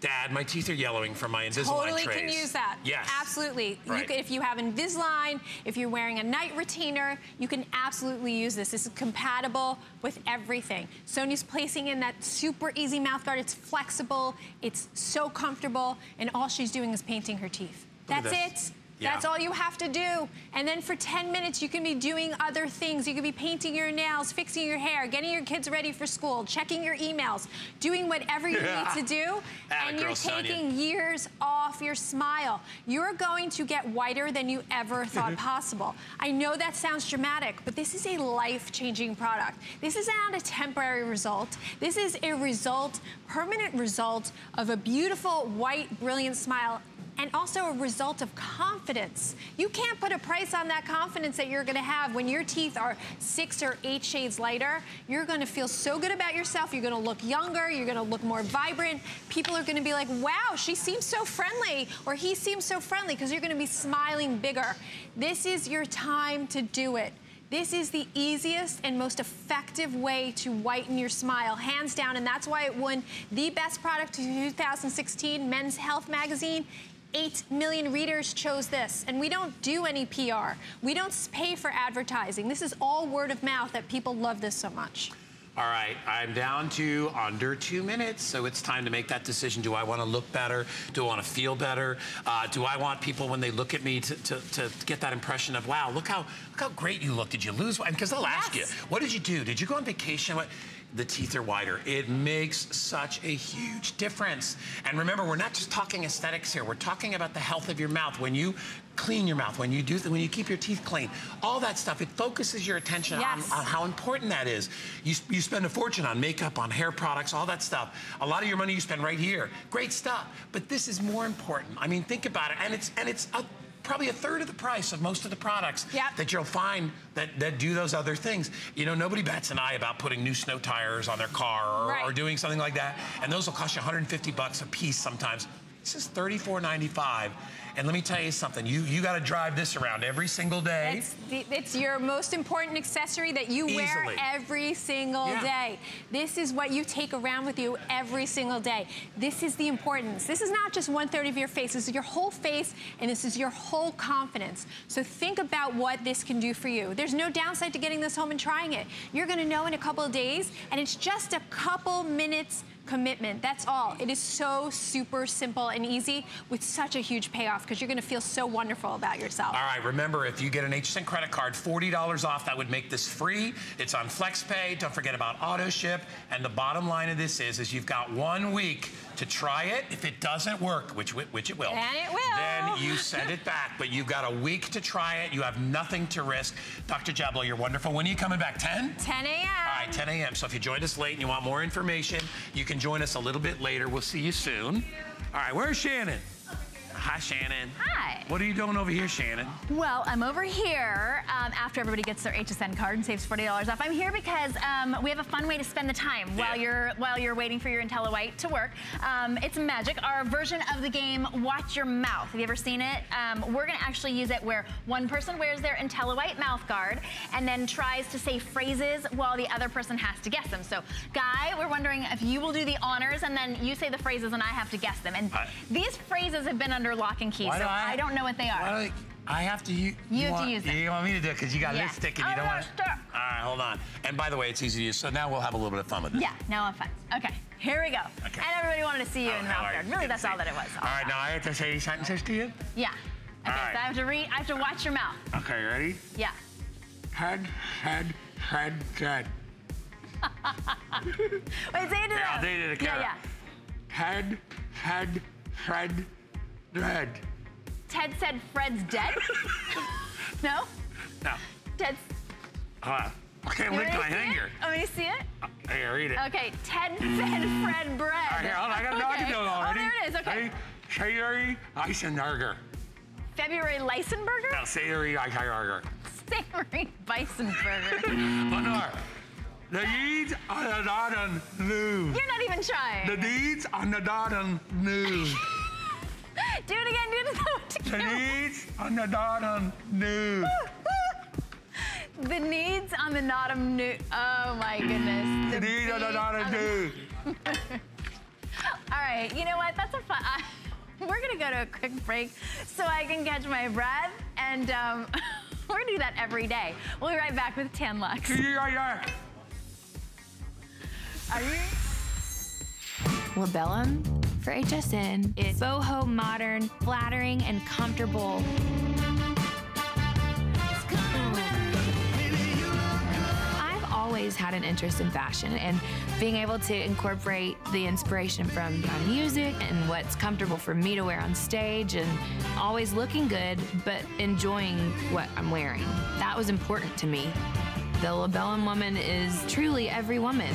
Dad, my teeth are yellowing from my Invisalign Totally trays. can use that. Yes. Absolutely. You can, if you have Invisalign, if you're wearing a night retainer, you can absolutely use this. This is compatible with everything. Sonia's placing in that super easy mouth guard. It's flexible. It's so comfortable. And all she's doing is painting her teeth. Look at That's it. Yeah. That's all you have to do. And then for 10 minutes, you can be doing other things. You could be painting your nails, fixing your hair, getting your kids ready for school, checking your emails, doing whatever you Yeah. need to do. Atta and girl, you're Sonia. taking years off your smile. You're going to get whiter than you ever thought possible. I know that sounds dramatic, but this is a life-changing product. This is not a temporary result. This is a result, permanent result of a beautiful, white, brilliant smile and also a result of confidence. You can't put a price on that confidence that you're gonna have when your teeth are six or eight shades lighter. You're gonna feel so good about yourself. You're gonna look younger. You're gonna look more vibrant. People are gonna be like, wow, she seems so friendly, or he seems so friendly, because you're gonna be smiling bigger. This is your time to do it. This is the easiest and most effective way to whiten your smile, hands down, and that's why it won the best product of 2016 Men's Health Magazine. 8 million readers chose this, and we don't do any PR. We don't pay for advertising. This is all word of mouth that people love this so much. All right, I'm down to under two minutes, so it's time to make that decision. Do I want to look better? Do I want to feel better? Uh, do I want people when they look at me to, to, to get that impression of, wow, look how look how great you look. Did you lose? Because they'll ask you, what did you do? Did you go on vacation? What? The teeth are wider. It makes such a huge difference. And remember, we're not just talking aesthetics here. We're talking about the health of your mouth. When you clean your mouth, when you do, when you keep your teeth clean, all that stuff, it focuses your attention on, on how important that is. You, you spend a fortune on makeup, on hair products, all that stuff. A lot of your money you spend right here. Great stuff. But this is more important. I mean, think about it. And it's and it's a, probably a third of the price of most of the products Yep. that you'll find that, that do those other things. You know, nobody bats an eye about putting new snow tires on their car or, Right. or doing something like that. And those will cost you 150 bucks a piece sometimes. This is $34.95. And let me tell you something. You you got to drive this around every single day. It's, the, it's your most important accessory that you wear every single Yeah. day. This is what you take around with you every single day. This is the importance. This is not just one third of your face. This is your whole face, and this is your whole confidence. So think about what this can do for you. There's no downside to getting this home and trying it. You're going to know in a couple of days, and it's just a couple minutes commitment. That's all. It is so super simple and easy with such a huge payoff because you're going to feel so wonderful about yourself. All right, remember, if you get an HSN credit card, $40 off, that would make this free. It's on FlexPay. Don't forget about auto ship. And the bottom line of this is, is you've got one week to try it. If it doesn't work, which, which it will, And it will. then you send it back. But you've got a week to try it. You have nothing to risk. Dr. Jablow, you're wonderful. When are you coming back? 10? 10 a.m. All right, 10 a.m. So if you joined us late and you want more information, you can join us a little bit later. We'll see you soon. All right, where's Shannon? Hi, Shannon. Hi. What are you doing over here, Shannon? Well, I'm over here um, after everybody gets their HSN card and saves $40 off. I'm here because um, we have a fun way to spend the time while you're while you're waiting for your IntelliWhite to work. Um, it's magic. Our version of the game, Watch Your Mouth. Have you ever seen it? Um, we're going to actually use it where one person wears their IntelliWhite mouth guard and then tries to say phrases while the other person has to guess them. So, Guy, we're wondering if you will do the honors and then you say the phrases and I have to guess them. And these phrases have been under lock and key, so I, don't know what they are. I, I have to use. You have to use it. You want me to do it because you got Yeah. lipstick and you I don't want stop. All right, hold on. And by the way, it's easy to use. So now we'll have a little bit of fun with it. Yeah, now I'm fine. Okay, here we go. Okay. And everybody wanted to see you Oh, in the mouth guard. Really, that's all that it was. All right, now I have to say sentences to you. Yeah. Okay, All right. so I have to read, I have to watch your mouth. Okay, ready? Yeah. Head, head, head, head. Wait, say it to Yeah, them. I'll do it to Yeah, yeah. Head, head, head, head. Ted said Fred's dead? no? No. Ted's. Uh, I can't lick my to see finger. It? Oh, you see it? Here, read it. Okay, Ted fed Fred bread. All right, here, hold on. I got I can Okay. do it already. Oh, there it is. Okay. Savory Eisenberger. February Lysenberger? No, savory Eisenberger. Savory Bisonburger. Honor. The deeds on the Dodden news. You're not even trying. The deeds on the Dodden news. Do it again, do it together. Denise on the bottom, new. The needs on the Nottingham new. Oh my goodness. The the needs on the- new. All right, you know what? That's a fun. I, we're gonna go to a quick break so I can catch my breath, and um, we're gonna do that every day. We'll be right back with Tan-Luxe. Yeah, yeah. Are you? Labellum for HSN is boho, modern, flattering, and comfortable. I've always had an interest in fashion and being able to incorporate the inspiration from my music and what's comfortable for me to wear on stage and always looking good but enjoying what I'm wearing. That was important to me. The Labellum woman is truly every woman.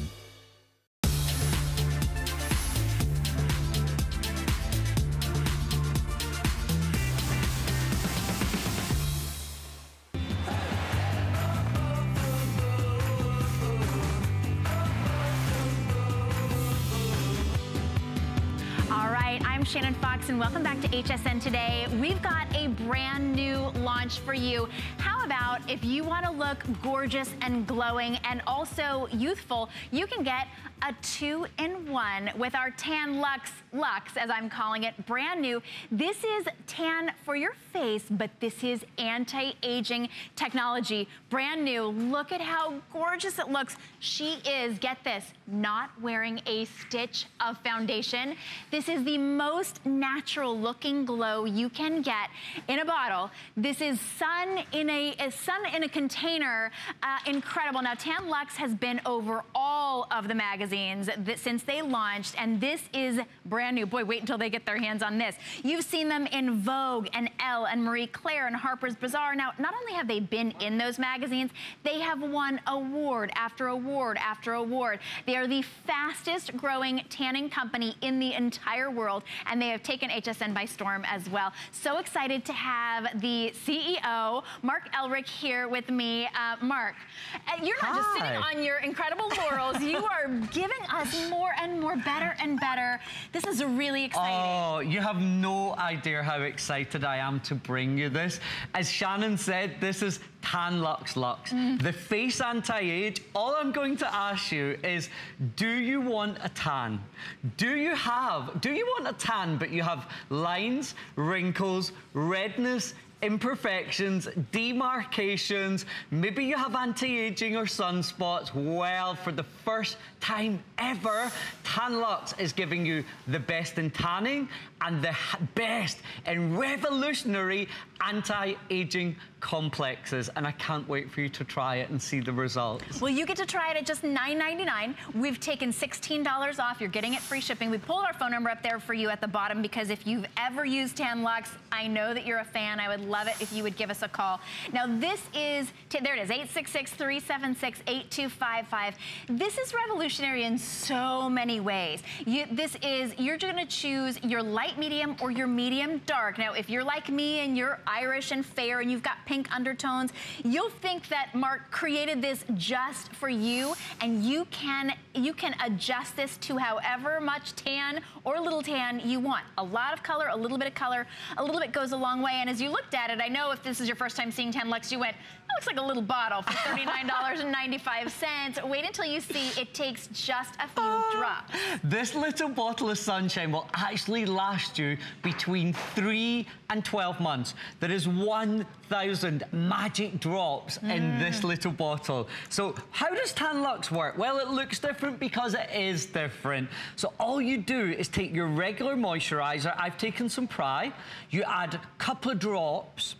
Welcome back to HSN Today. We've got a brand new launch for you. How about if you want to look gorgeous and glowing and also youthful, you can get a two-in-one with our Tan-Luxe, Lux, as I'm calling it, brand new. This is tan for your face, but this is anti-aging technology. Brand new. Look at how gorgeous it looks. She is, get this, not wearing a stitch of foundation. This is the most natural looking glow you can get in a bottle. This is sun in a, a sun in a container. Uh, incredible. Now, Tan-Luxe has been over all of the magazines that, since they launched, and this is brand new. Boy, wait until they get their hands on this. You've seen them in Vogue and Elle and Marie Claire and Harper's Bazaar. Now, not only have they been in those magazines, they have won award after award after award. They are the fastest growing tanning company in the entire world, and they have taken HSN by storm as well. So excited to have the CEO, Marc Elrick, here with me. Uh, Marc, uh, you're not just sitting on your incredible laurels. you are giving us more and more better and better. This is really exciting. Oh, you have no idea how excited I am to bring you this. As Shannon said, this is Tan-Luxe Lux, the face anti-age. All I'm going to ask you is, do you want a tan? Do you have, do you want a tan, but you have lines, wrinkles, redness, imperfections, demarcations, maybe you have anti-aging or sunspots. Well, for the first time ever, Tan-Luxe is giving you the best in tanning and the best in revolutionary anti-aging complexes. And I can't wait for you to try it and see the results. Well, you get to try it at just $9.99. We've taken $16 off. You're getting it free shipping. We pulled our phone number up there for you at the bottom because if you've ever used Tan-Luxe, I know that you're a fan. I would love it if you would give us a call. Now, this is, there it is, 866-376-8255. This is revolutionary in so many ways. You, this is, you're gonna choose your light medium or your medium dark. Now, if you're like me and you're Irish and fair and you've got pink undertones, you'll think that Marc created this just for you and you can you can adjust this to however much tan or little tan you want. A lot of color, a little bit of color, a little bit goes a long way. And as you looked at it, I know if this is your first time seeing Tan-Luxe, you went, that looks like a little bottle for $39.95. Wait until you see it takes just a few uh, drops. This little bottle of sunshine will actually last you between three and 12 months. There is 1,000 magic drops mm. in this little bottle. So how does Tan Luxe work? Well, it looks different because it is different. So all you do is take your regular moisturizer. I've taken some Prai. You add a couple of drops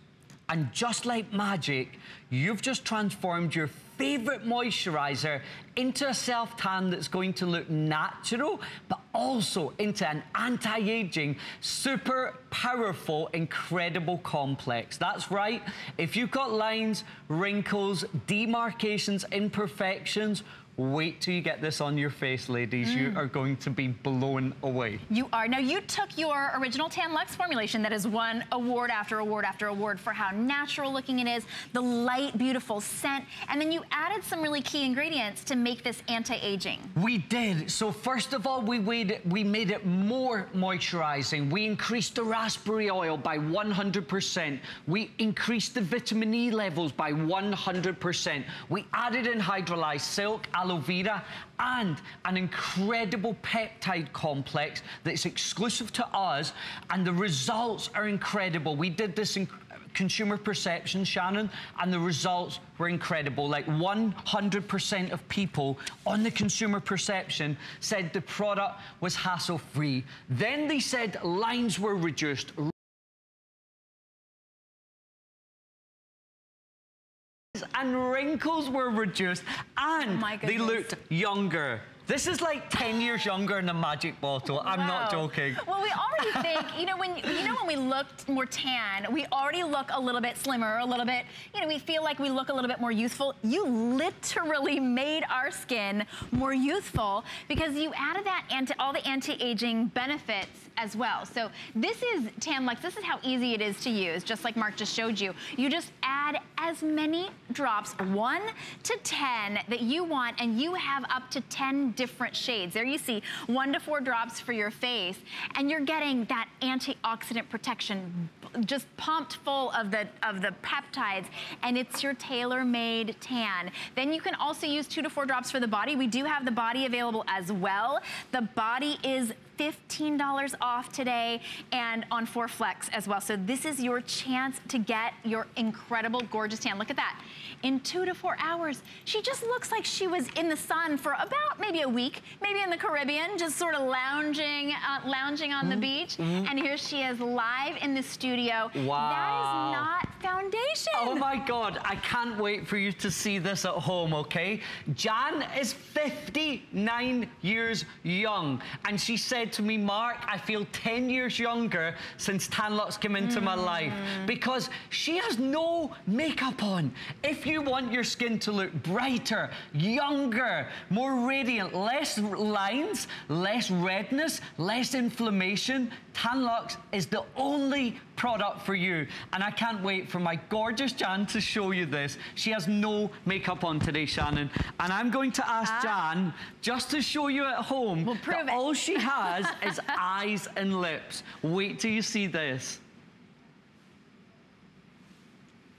and just like magic, you've just transformed your favorite moisturizer into a self-tan that's going to look natural, but also into an anti-aging, super powerful, incredible complex. That's right. If you've got lines, wrinkles, demarcations, imperfections, Wait till you get this on your face, ladies. Mm. You are going to be blown away. You are. Now, you took your original Tan Luxe formulation that has won award after award after award for how natural looking it is, the light, beautiful scent, and then you added some really key ingredients to make this anti-aging. We did. So first of all, we made, it, we made it more moisturizing. We increased the raspberry oil by 100%. We increased the vitamin E levels by 100%. We added in hydrolyzed silk, aloe vera and an incredible peptide complex that's exclusive to us and the results are incredible. We did this in consumer perception, Shannon, and the results were incredible. Like 100% of people on the consumer perception said the product was hassle-free. Then they said lines were reduced, and wrinkles were reduced and oh they looked younger. This is like 10 years younger in a magic bottle. I'm wow. not joking. Well, we already think, you know, when you know when we looked more tan, we already look a little bit slimmer, a little bit, you know, we feel like we look a little bit more youthful. You literally made our skin more youthful because you added that anti all the anti-aging benefits as well. So this is Tan Luxe. This is how easy it is to use, just like Marc just showed you. You just add as many drops, one to 10 that you want, and you have up to 10 different shades. There you see one to four drops for your face, and you're getting that antioxidant protection just pumped full of the of the peptides and it's your tailor-made tan. Then you can also use two to four drops for the body. We do have the body available as well. The body is $15 off today and on 4Flex as well. So this is your chance to get your incredible, gorgeous tan. Look at that. In two to four hours, she just looks like she was in the sun for about maybe a week, maybe in the Caribbean, just sort of lounging, uh, lounging on mm -hmm. the mm-hmm. beach. Mm -hmm. And here she is live in the studio. Wow. That is not foundation. Oh my God, I can't wait for you to see this at home, okay? Jan is 59 years young, and she said to me, Marc, I feel 10 years younger since Tan Luxe came into mm. my life because she has no makeup on. If you want your skin to look brighter, younger, more radiant, less lines, less redness, less inflammation, Tan-Luxe is the only product for you. And I can't wait for my gorgeous Jan to show you this. She has no makeup on today, Shannon. And I'm going to ask ah. Jan, just to show you at home, we'll that it. all she has is eyes and lips. Wait till you see this.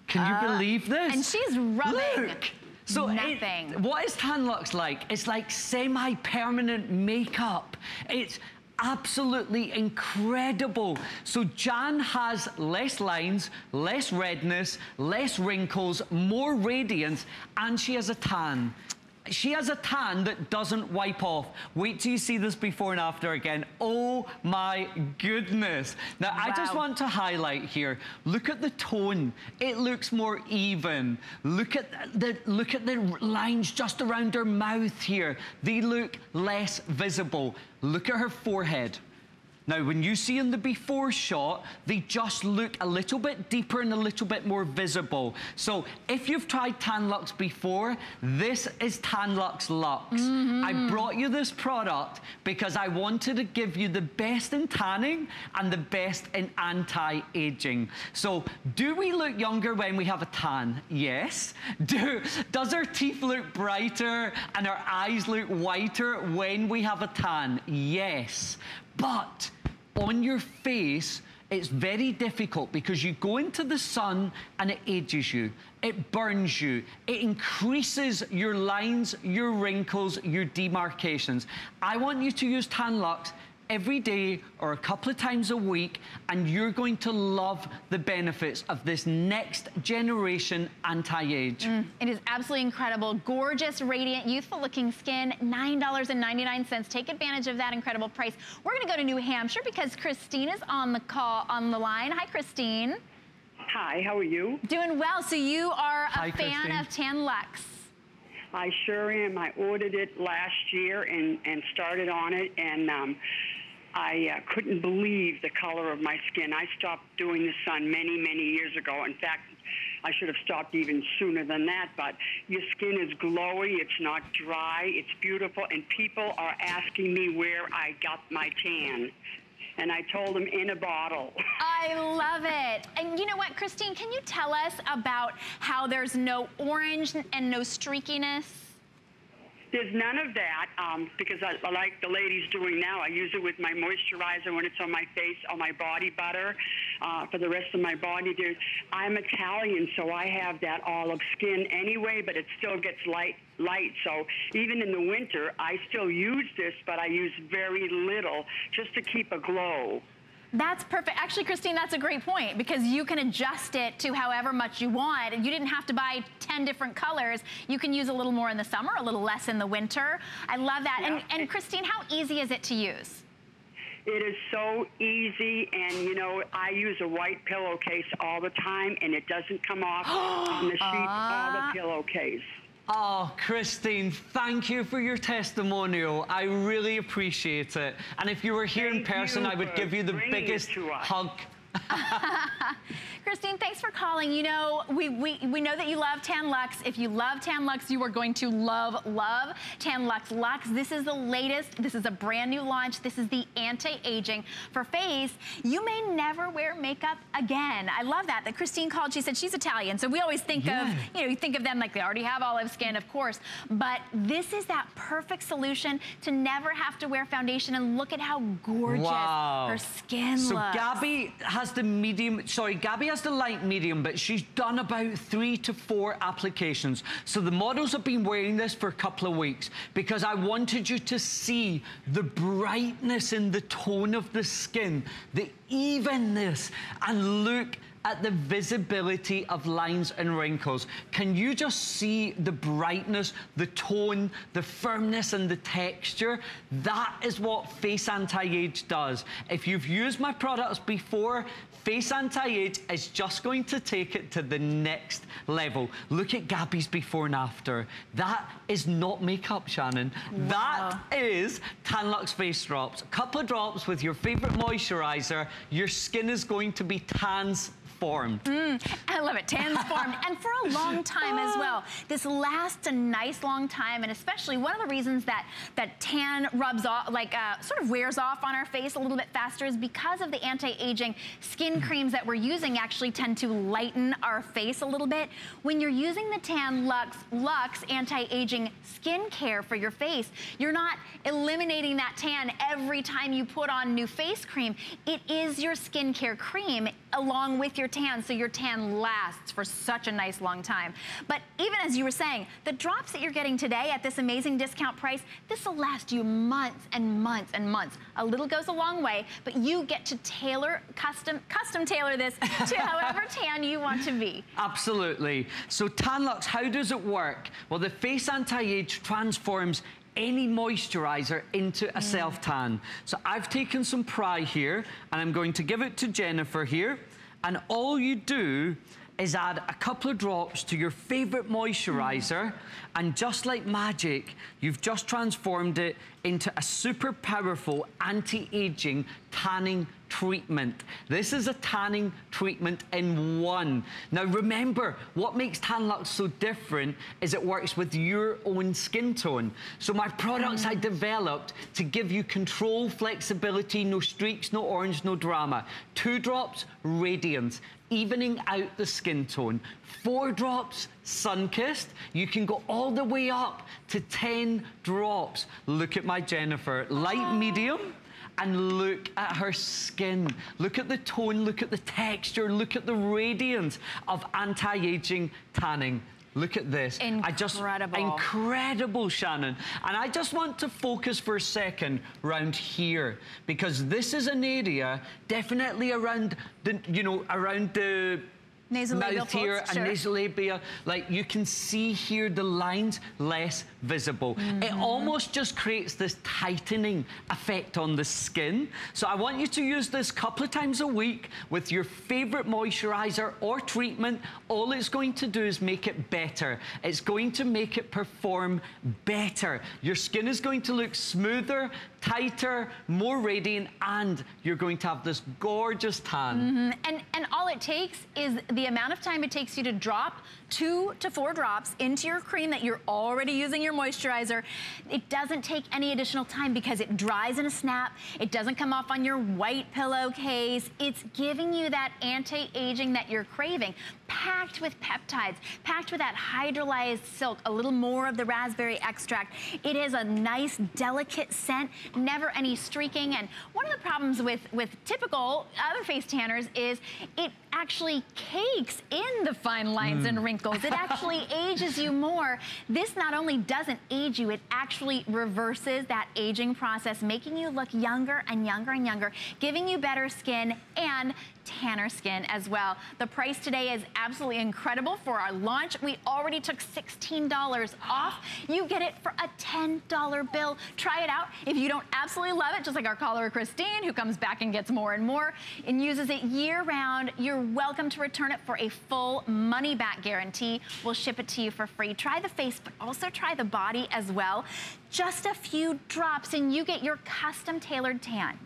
Can you uh, believe this? And she's rubbing. Look. So Nothing. It, what is Tan Luxe like? It's like semi-permanent makeup. It's absolutely incredible. So Jan has less lines, less redness, less wrinkles, more radiance, and she has a tan. She has a tan that doesn't wipe off. Wait till you see this before and after again. Oh my goodness. Now, wow. I just want to highlight here, look at the tone. It looks more even. Look at the, look at the lines just around her mouth here. They look less visible. Look at her forehead. Now, when you see in the before shot, they just look a little bit deeper and a little bit more visible. So if you've tried Tan-Luxe before, this is Tan-Luxe Luxe. Mm -hmm. I brought you this product because I wanted to give you the best in tanning and the best in anti-aging. So do we look younger when we have a tan? Yes. Do, does our teeth look brighter and our eyes look whiter when we have a tan? Yes. But on your face, it's very difficult because you go into the sun and it ages you. It burns you. It increases your lines, your wrinkles, your demarcations. I want you to use Tan-Luxe every day or a couple of times a week, and you're going to love the benefits of this next generation anti-age. Mm, it is absolutely incredible. Gorgeous, radiant, youthful looking skin, $9.99. Take advantage of that incredible price. We're gonna go to New Hampshire because Christine is on the call, on the line. Hi, Christine. Hi, how are you? Doing well. So you are a Hi, fan Christine. of Tan-Luxe. I sure am. I ordered it last year and, and started on it, and um, I uh, couldn't believe the color of my skin. I stopped doing the sun many, many years ago. In fact, I should have stopped even sooner than that, but your skin is glowy, it's not dry, it's beautiful, and people are asking me where I got my tan. And I told them in a bottle. I love it. And you know what, Christine, can you tell us about how there's no orange and no streakiness? There's none of that um, because I, I, like the ladies doing now. I use it with my moisturizer when it's on my face, on my body butter. Uh, for the rest of my body, There's, I'm Italian, so I have that olive skin anyway, but it still gets light. Light, so even in the winter, I still use this, but I use very little just to keep a glow. That's perfect. Actually, Christine, that's a great point because you can adjust it to however much you want. You didn't have to buy 10 different colors. You can use a little more in the summer, a little less in the winter. I love that. Yeah. And, and Christine, how easy is it to use? It is so easy, and you know, I use a white pillowcase all the time, and it doesn't come off on the sheet uh, or the pillowcase. Oh, Christine, thank you for your testimonial. I really appreciate it. And if you were here thank in person, I would give you the biggest hug Christine, thanks for calling. You know, we, we, we know that you love Tan-Luxe. If you love Tan-Luxe, you are going to love, love Tan-Luxe Luxe. This is the latest. This is a brand new launch. This is the anti-aging for face. You may never wear makeup again. I love that, that Christine called. She said she's Italian. So we always think yeah. of, you know, you think of them like they already have olive skin, of course. But this is that perfect solution to never have to wear foundation. And look at how gorgeous wow. her skin so looks. So Gabby has the medium, sorry, Gabby has the light medium, but she's done about three to four applications. So the models have been wearing this for a couple of weeks because I wanted you to see the brightness in the tone of the skin, the evenness, and look at the visibility of lines and wrinkles. Can you just see the brightness, the tone, the firmness and the texture? That is what Face Anti-Age does. If you've used my products before, Face Anti-Age is just going to take it to the next level. Look at Gabby's before and after. That is not makeup, Shannon. Wow. That is Tan-Luxe Face Drops. A couple of drops with your favorite moisturizer. Your skin is going to be tans transformed. Mm, I love it, transformed. and for a long time as well. This lasts a nice long time, and especially one of the reasons that, that tan rubs off, like uh, sort of wears off on our face a little bit faster is because of the anti-aging skin creams that we're using actually tend to lighten our face a little bit. When you're using the Tan-Luxe Luxe anti-aging skincare for your face, you're not eliminating that tan every time you put on new face cream. It is your skincare cream along with your tan so your tan lasts for such a nice long time. But even as you were saying, the drops that you're getting today at this amazing discount price, this will last you months and months and months. A little goes a long way, but you get to tailor, custom, custom tailor this to however tan you want to be. Absolutely. So Tan-Luxe, how does it work? Well, the Face Anti-Age transforms any moisturizer into a mm. self-tan. So I've taken some Prai here, and I'm going to give it to Jennifer here. And all you do is add a couple of drops to your favorite moisturizer, and just like magic, you've just transformed it into a super powerful anti-aging tanning treatment. This is a tanning treatment in one. Now remember, what makes Tan-Luxe so different is it works with your own skin tone. So my products I developed to give you control, flexibility, no streaks, no orange, no drama. Two drops, radiance evening out the skin tone. Four drops, sun-kissed. You can go all the way up to 10 drops. Look at my Jennifer. Light, medium, and look at her skin. Look at the tone, look at the texture, look at the radiance of anti-aging tanning. Look at this. Incredible. I just, incredible, Shannon. And I just want to focus for a second round here because this is an area definitely around the, you know, around the Nasolabial mouth here folds, and sure. nasolabia. Like you can see here the lines less visible. It Mm-hmm. almost just creates this tightening effect on the skin. So I want you to use this couple of times a week with your favorite moisturizer or treatment. All it's going to do is make it better. It's going to make it perform better. Your skin is going to look smoother, tighter, more radiant, and you're going to have this gorgeous tan. Mhm. And, and all it takes is the amount of time it takes you to drop two to four drops into your cream that you're already using your moisturizer. It doesn't take any additional time because it dries in a snap. It doesn't come off on your white pillowcase. It's giving you that anti-aging that you're craving, packed with peptides, packed with that hydrolyzed silk, a little more of the raspberry extract. It is a nice, delicate scent, never any streaking. And one of the problems with, with typical other face tanners is it actually cakes in the fine lines Mm. and wrinkles. It actually ages you more. This not only doesn't age you, it actually reverses that aging process, making you look younger and younger and younger, giving you better skin and tanner skin as well. The price today is absolutely incredible for our launch. We already took $16 off. You get it for a $10 bill. Try it out. If you don't absolutely love it, just like our caller Christine, who comes back and gets more and more and uses it year round, you're welcome to return it for a full money back guarantee. We'll ship it to you for free. Try the face, but also try the body as well. Just a few drops and you get your custom tailored tan.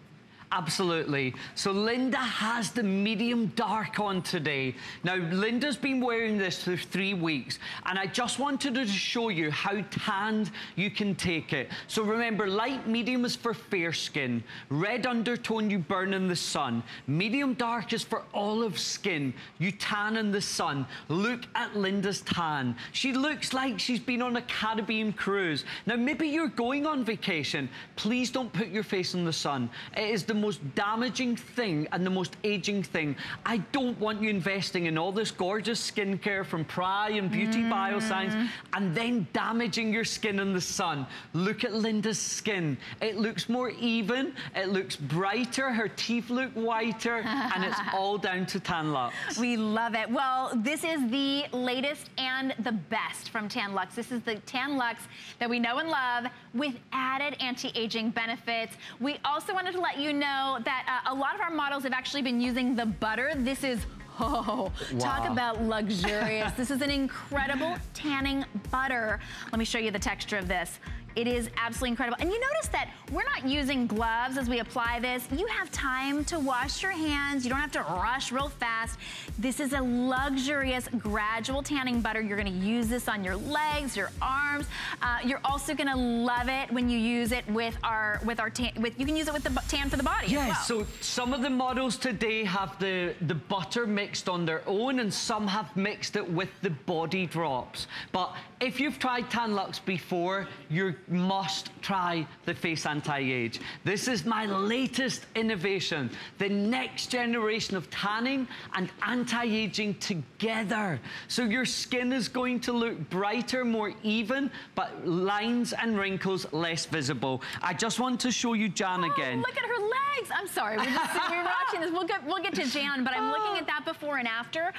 Absolutely. So Linda has the medium dark on today. Now, Linda's been wearing this for three weeks, and I just wanted to show you how tanned you can take it. So remember, light medium is for fair skin. Red undertone, you burn in the sun. Medium dark is for olive skin. You tan in the sun. Look at Linda's tan. She looks like she's been on a Caribbean cruise. Now, maybe you're going on vacation. Please don't put your face in the sun. It is the most damaging thing and the most aging thing. I don't want you investing in all this gorgeous skincare from Prai and Beauty mm. Bioscience and then damaging your skin in the sun. Look at Linda's skin. It looks more even, it looks brighter, her teeth look whiter, and it's all down to Tan-Luxe. We love it. Well, this is the latest and the best from Tan-Luxe. This is the Tan-Luxe that we know and love with added anti-aging benefits. We also wanted to let you know that uh, a lot of our models have actually been using the butter. This is Oh, talk about luxurious. this is an incredible tanning butter. Let me show you the texture of this. It is absolutely incredible. And you notice that we're not using gloves as we apply this. You have time to wash your hands. You don't have to rush real fast. This is a luxurious gradual tanning butter. You're gonna use this on your legs, your arms. Uh, you're also gonna love it when you use it with our, with our tan, with, you can use it with the tan for the body Yes, well. so some of the models today have the, the butter mixed on their own and some have mixed it with the body drops. But if you've tried Tan-Luxe before, you must try the Face Anti-Age. This is my latest innovation, the next generation of tanning and anti-aging together. So your skin is going to look brighter, more even, but lines and wrinkles less visible. I just want to show you Jan oh, again. Look at her legs. I'm sorry. We're, just, we're watching this. We'll get we'll get to Jan, but I'm looking oh. at that before and after.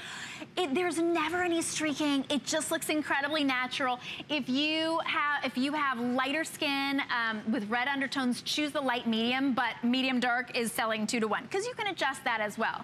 It, there's never any streaking. It just looks incredibly natural. If you have if you have lighter skin um, with red undertones, choose the light medium. But medium dark is selling two to one because you can adjust that as well.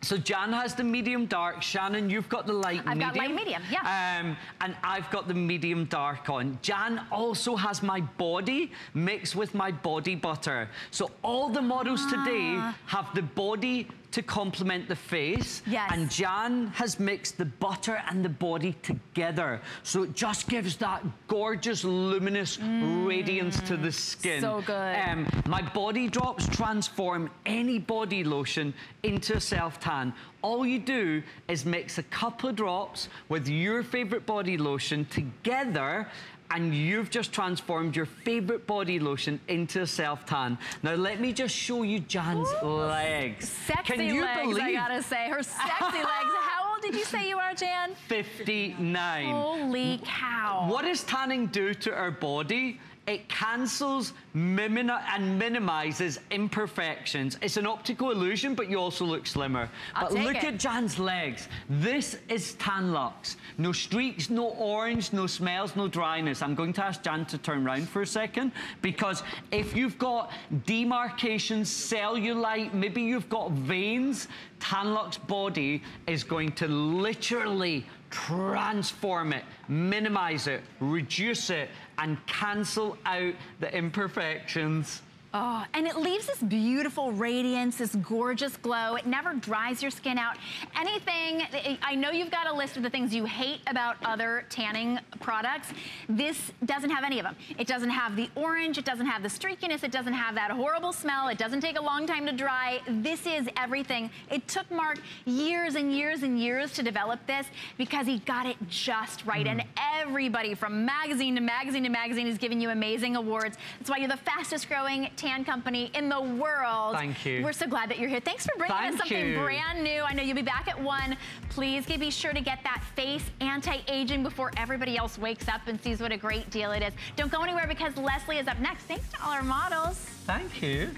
So Jan has the medium dark. Shannon, you've got the light medium. I've got light medium, yeah. Um, and I've got the medium dark on. Jan also has my body mixed with my body butter. So all the models today Ah. have the body to complement the face. Yes. And Jan has mixed the butter and the body together. So it just gives that gorgeous, luminous radiance to the skin. Mm. So good. Um, my body drops transform any body lotion into a self-tan. All you do is mix a couple of drops with your favorite body lotion together and you've just transformed your favorite body lotion into a self-tan. Now let me just show you Jan's legs. Sexy Can you legs, I gotta say. Her sexy legs. How old did you say you are, Jan? 59? Holy cow. What does tanning do to our body? It cancels and minimizes imperfections. It's an optical illusion, but you also look slimmer. I'll but look it. at Jan's legs. This is Tan-Luxe. No streaks, no orange, no smells, no dryness. I'm going to ask Jan to turn round for a second because if you've got demarcations, cellulite, maybe you've got veins, Tan-Luxe body is going to literally transform it, minimize it, reduce it, and cancel out the imperfections. Oh, and it leaves this beautiful radiance, this gorgeous glow. It never dries your skin out. Anything, I know you've got a list of the things you hate about other tanning products. This doesn't have any of them. It doesn't have the orange, it doesn't have the streakiness, it doesn't have that horrible smell, it doesn't take a long time to dry. This is everything. It took Marc years and years and years to develop this because he got it just right. And mm-hmm. everybody from magazine to magazine to magazine is giving you amazing awards. That's why you're the fastest growing tan company in the world. Thank you. We're so glad that you're here. Thanks for bringing Thank us something you. brand new. I know you'll be back at 1. Please be sure to get that face anti-aging before everybody else wakes up and sees what a great deal it is. Don't go anywhere because Leslie is up next. Thanks to all our models. Thank you.